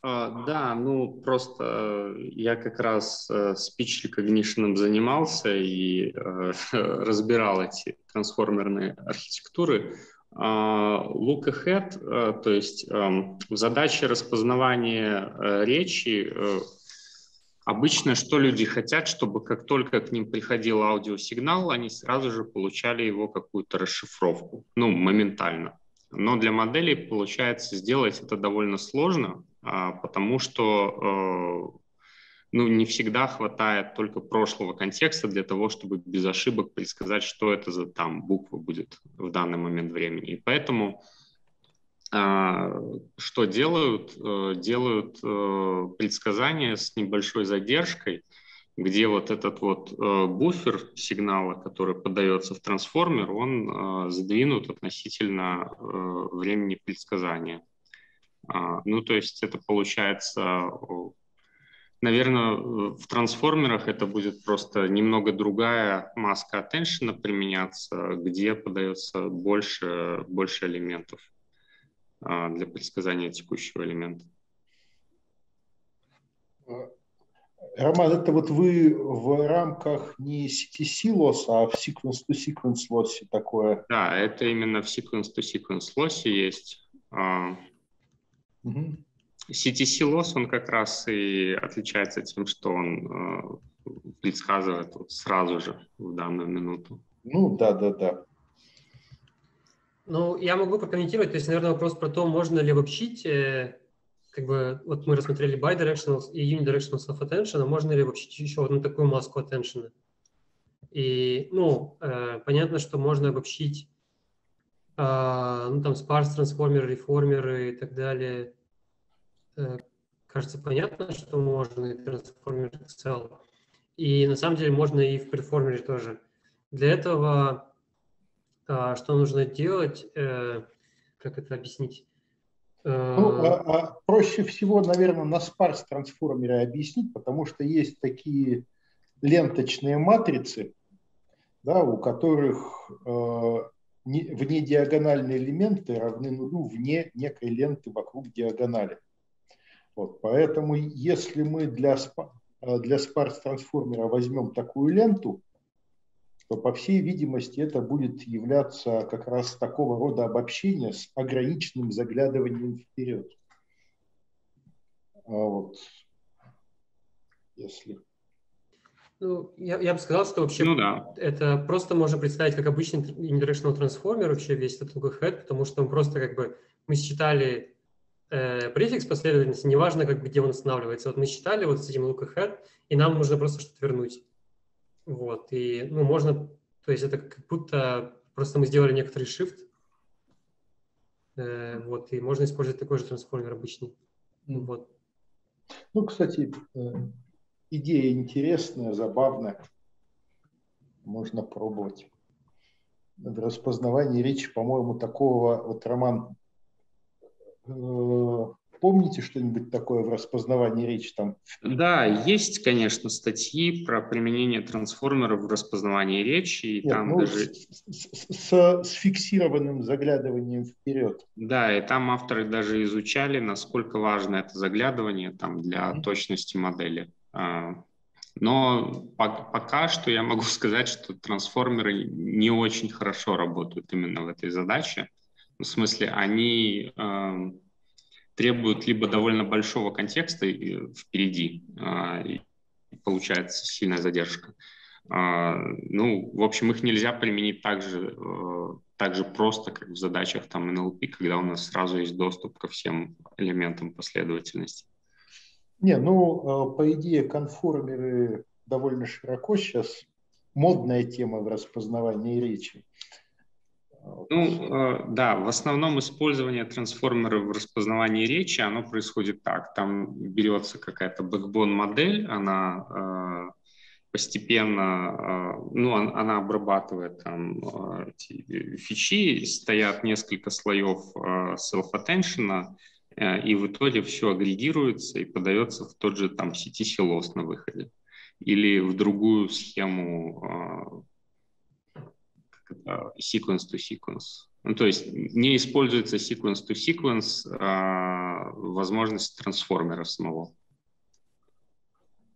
А, да, ну просто э, я как раз э, speech recognition занимался и э, разбирал эти трансформерные архитектуры. А, look ahead, то есть эм, в задаче распознавания речи Обычно что люди хотят, чтобы как только к ним приходил аудиосигнал, они сразу же получали его какую-то расшифровку, ну, моментально. Но для моделей получается сделать это довольно сложно, а, потому что э, ну, не всегда хватает только прошлого контекста для того, чтобы без ошибок предсказать, что это за там буква будет в данный момент времени. И поэтому что делают? Э, делают э, предсказания с небольшой задержкой, где вот этот вот э, буфер сигнала, который подается в трансформер, он сдвинут относительно времени предсказания. А, ну, то есть это получается, наверное, в трансформерах это будет просто немного другая маска attention применяться, где подается больше, больше элементов а, для предсказания текущего элемента. Роман, это вот вы в рамках не CTC loss, а в sequence-to-sequence loss такое? Да, это именно в sequence-to-sequence loss есть. Угу. CTC loss, он как раз и отличается тем, что он э, предсказывает вот сразу же в данную минуту. Ну, да, да, да. Ну, я могу прокомментировать, то есть, наверное, вопрос про то, можно ли обобщить э, как бы вот мы рассмотрели bidirectional и unidirectional self-attention, а можно ли вообще еще одну такую маску attention? И, ну, э, понятно, что можно обобщить, э, ну, там, sparse трансформеры, реформеры и так далее. Э, кажется, понятно, что можно и трансформер Excel. И на самом деле можно и в перформере тоже. Для этого что нужно делать, э, как это объяснить? Ну, а, а проще всего, наверное, на спарс трансформере объяснить, потому что есть такие ленточные матрицы, да, у которых э, не, вне диагональные элементы равны нулю вне некой ленты вокруг диагонали. Вот, поэтому если мы для, для спарс трансформера возьмем такую ленту, то, по всей видимости, это будет являться как раз такого рода обобщение с ограниченным заглядыванием вперед. А вот. Если ну, я, я бы сказал, что вообще ну, да. это просто можно представить как обычный unidirectional трансформер, вообще весь этот ahead, потому что он просто как бы, мы считали э, префикс последовательности, неважно, как бы, где он останавливается. Вот мы считали вот с этим ahead, и нам нужно просто что-то вернуть. Вот, и, ну, можно, то есть это как будто просто мы сделали некоторый shift, э, вот, и можно использовать такой же трансформер обычный. Mm. Вот. Ну, кстати, э, идея интересная, забавная. Можно пробовать. В распознавании речи, по-моему, такого, вот Роман э, Помните что-нибудь такое в распознавании речи там? Да, есть, конечно, статьи про применение трансформеров в распознавании речи. И Нет, там ну, даже... с, с, с фиксированным заглядыванием вперед. Да, и там авторы даже изучали, насколько важно это заглядывание там, для mm-hmm. точности модели. А, но пока что я могу сказать, что трансформеры не очень хорошо работают именно в этой задаче. В смысле, они требуют либо довольно большого контекста впереди, а, и получается сильная задержка. А, ну, в общем, их нельзя применить так же, э, так же просто, как в задачах там NLP, когда у нас сразу есть доступ ко всем элементам последовательности. Не, ну, э, по идее, конформеры довольно широко сейчас модная тема в распознавании речи. Ну, э, да, в основном использование трансформеров в распознавании речи, оно происходит так. Там берется какая-то бэкбон модель, она э, постепенно, э, ну, она обрабатывает там эти фичи, стоят несколько слоев self-attention, и в итоге все агрегируется и подается в тот же там CTC loss на выходе или в другую схему sequence to sequence. Ну, то есть не используется sequence to sequence а, возможность трансформера самого.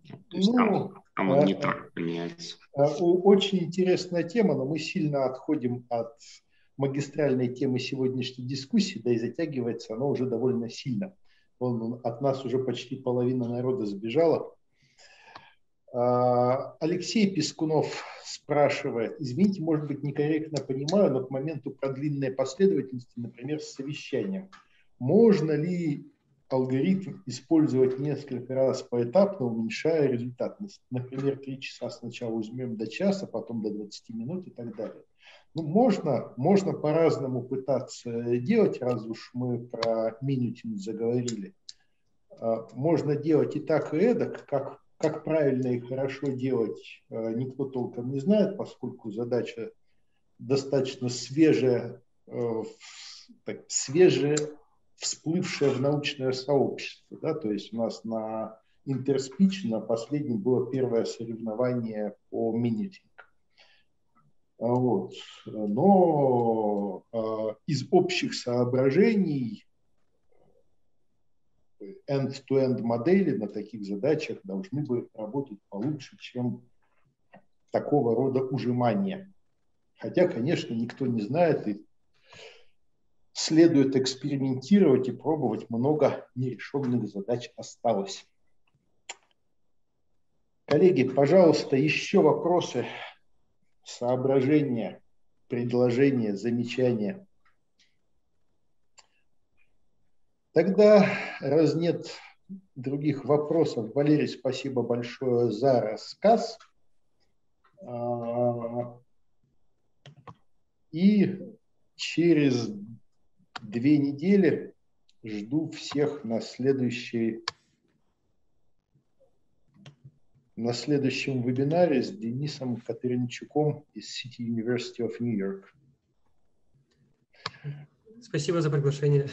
То есть ну, там, там он не так меняется. Очень интересная тема, но мы сильно отходим от магистральной темы сегодняшней дискуссии, да и затягивается она уже довольно сильно. Он, от нас уже почти половина народа сбежала. А, Алексей Пескунов спрашивает, извините, может быть, некорректно понимаю, но к моменту продлинной последовательности, например, с совещанием, можно ли алгоритм использовать несколько раз поэтапно, уменьшая результатность? Например, три часа сначала возьмем до часа, потом до 20 минут и так далее. Ну, можно, можно по-разному пытаться делать, раз уж мы про минутинг заговорили. А, можно делать и так, и эдак, как как правильно и хорошо делать, э, никто толком не знает, поскольку задача достаточно свежая, э, так, свежая, всплывшая в научное сообщество. Да? То есть у нас на Интерспич на последнем было первое соревнование по минитинг. Вот. Но э, из общих соображений end-to-end модели на таких задачах должны бы работать получше, чем такого рода ужимания. Хотя, конечно, никто не знает, и следует экспериментировать и пробовать. Много нерешенных задач осталось. Коллеги, пожалуйста, еще вопросы, соображения, предложения, замечания. Тогда, раз нет других вопросов, Валерий, спасибо большое за рассказ. А, и через две недели жду всех на следующей на следующем вебинаре с Денисом Катеринчуком из City University of New York. Спасибо за приглашение.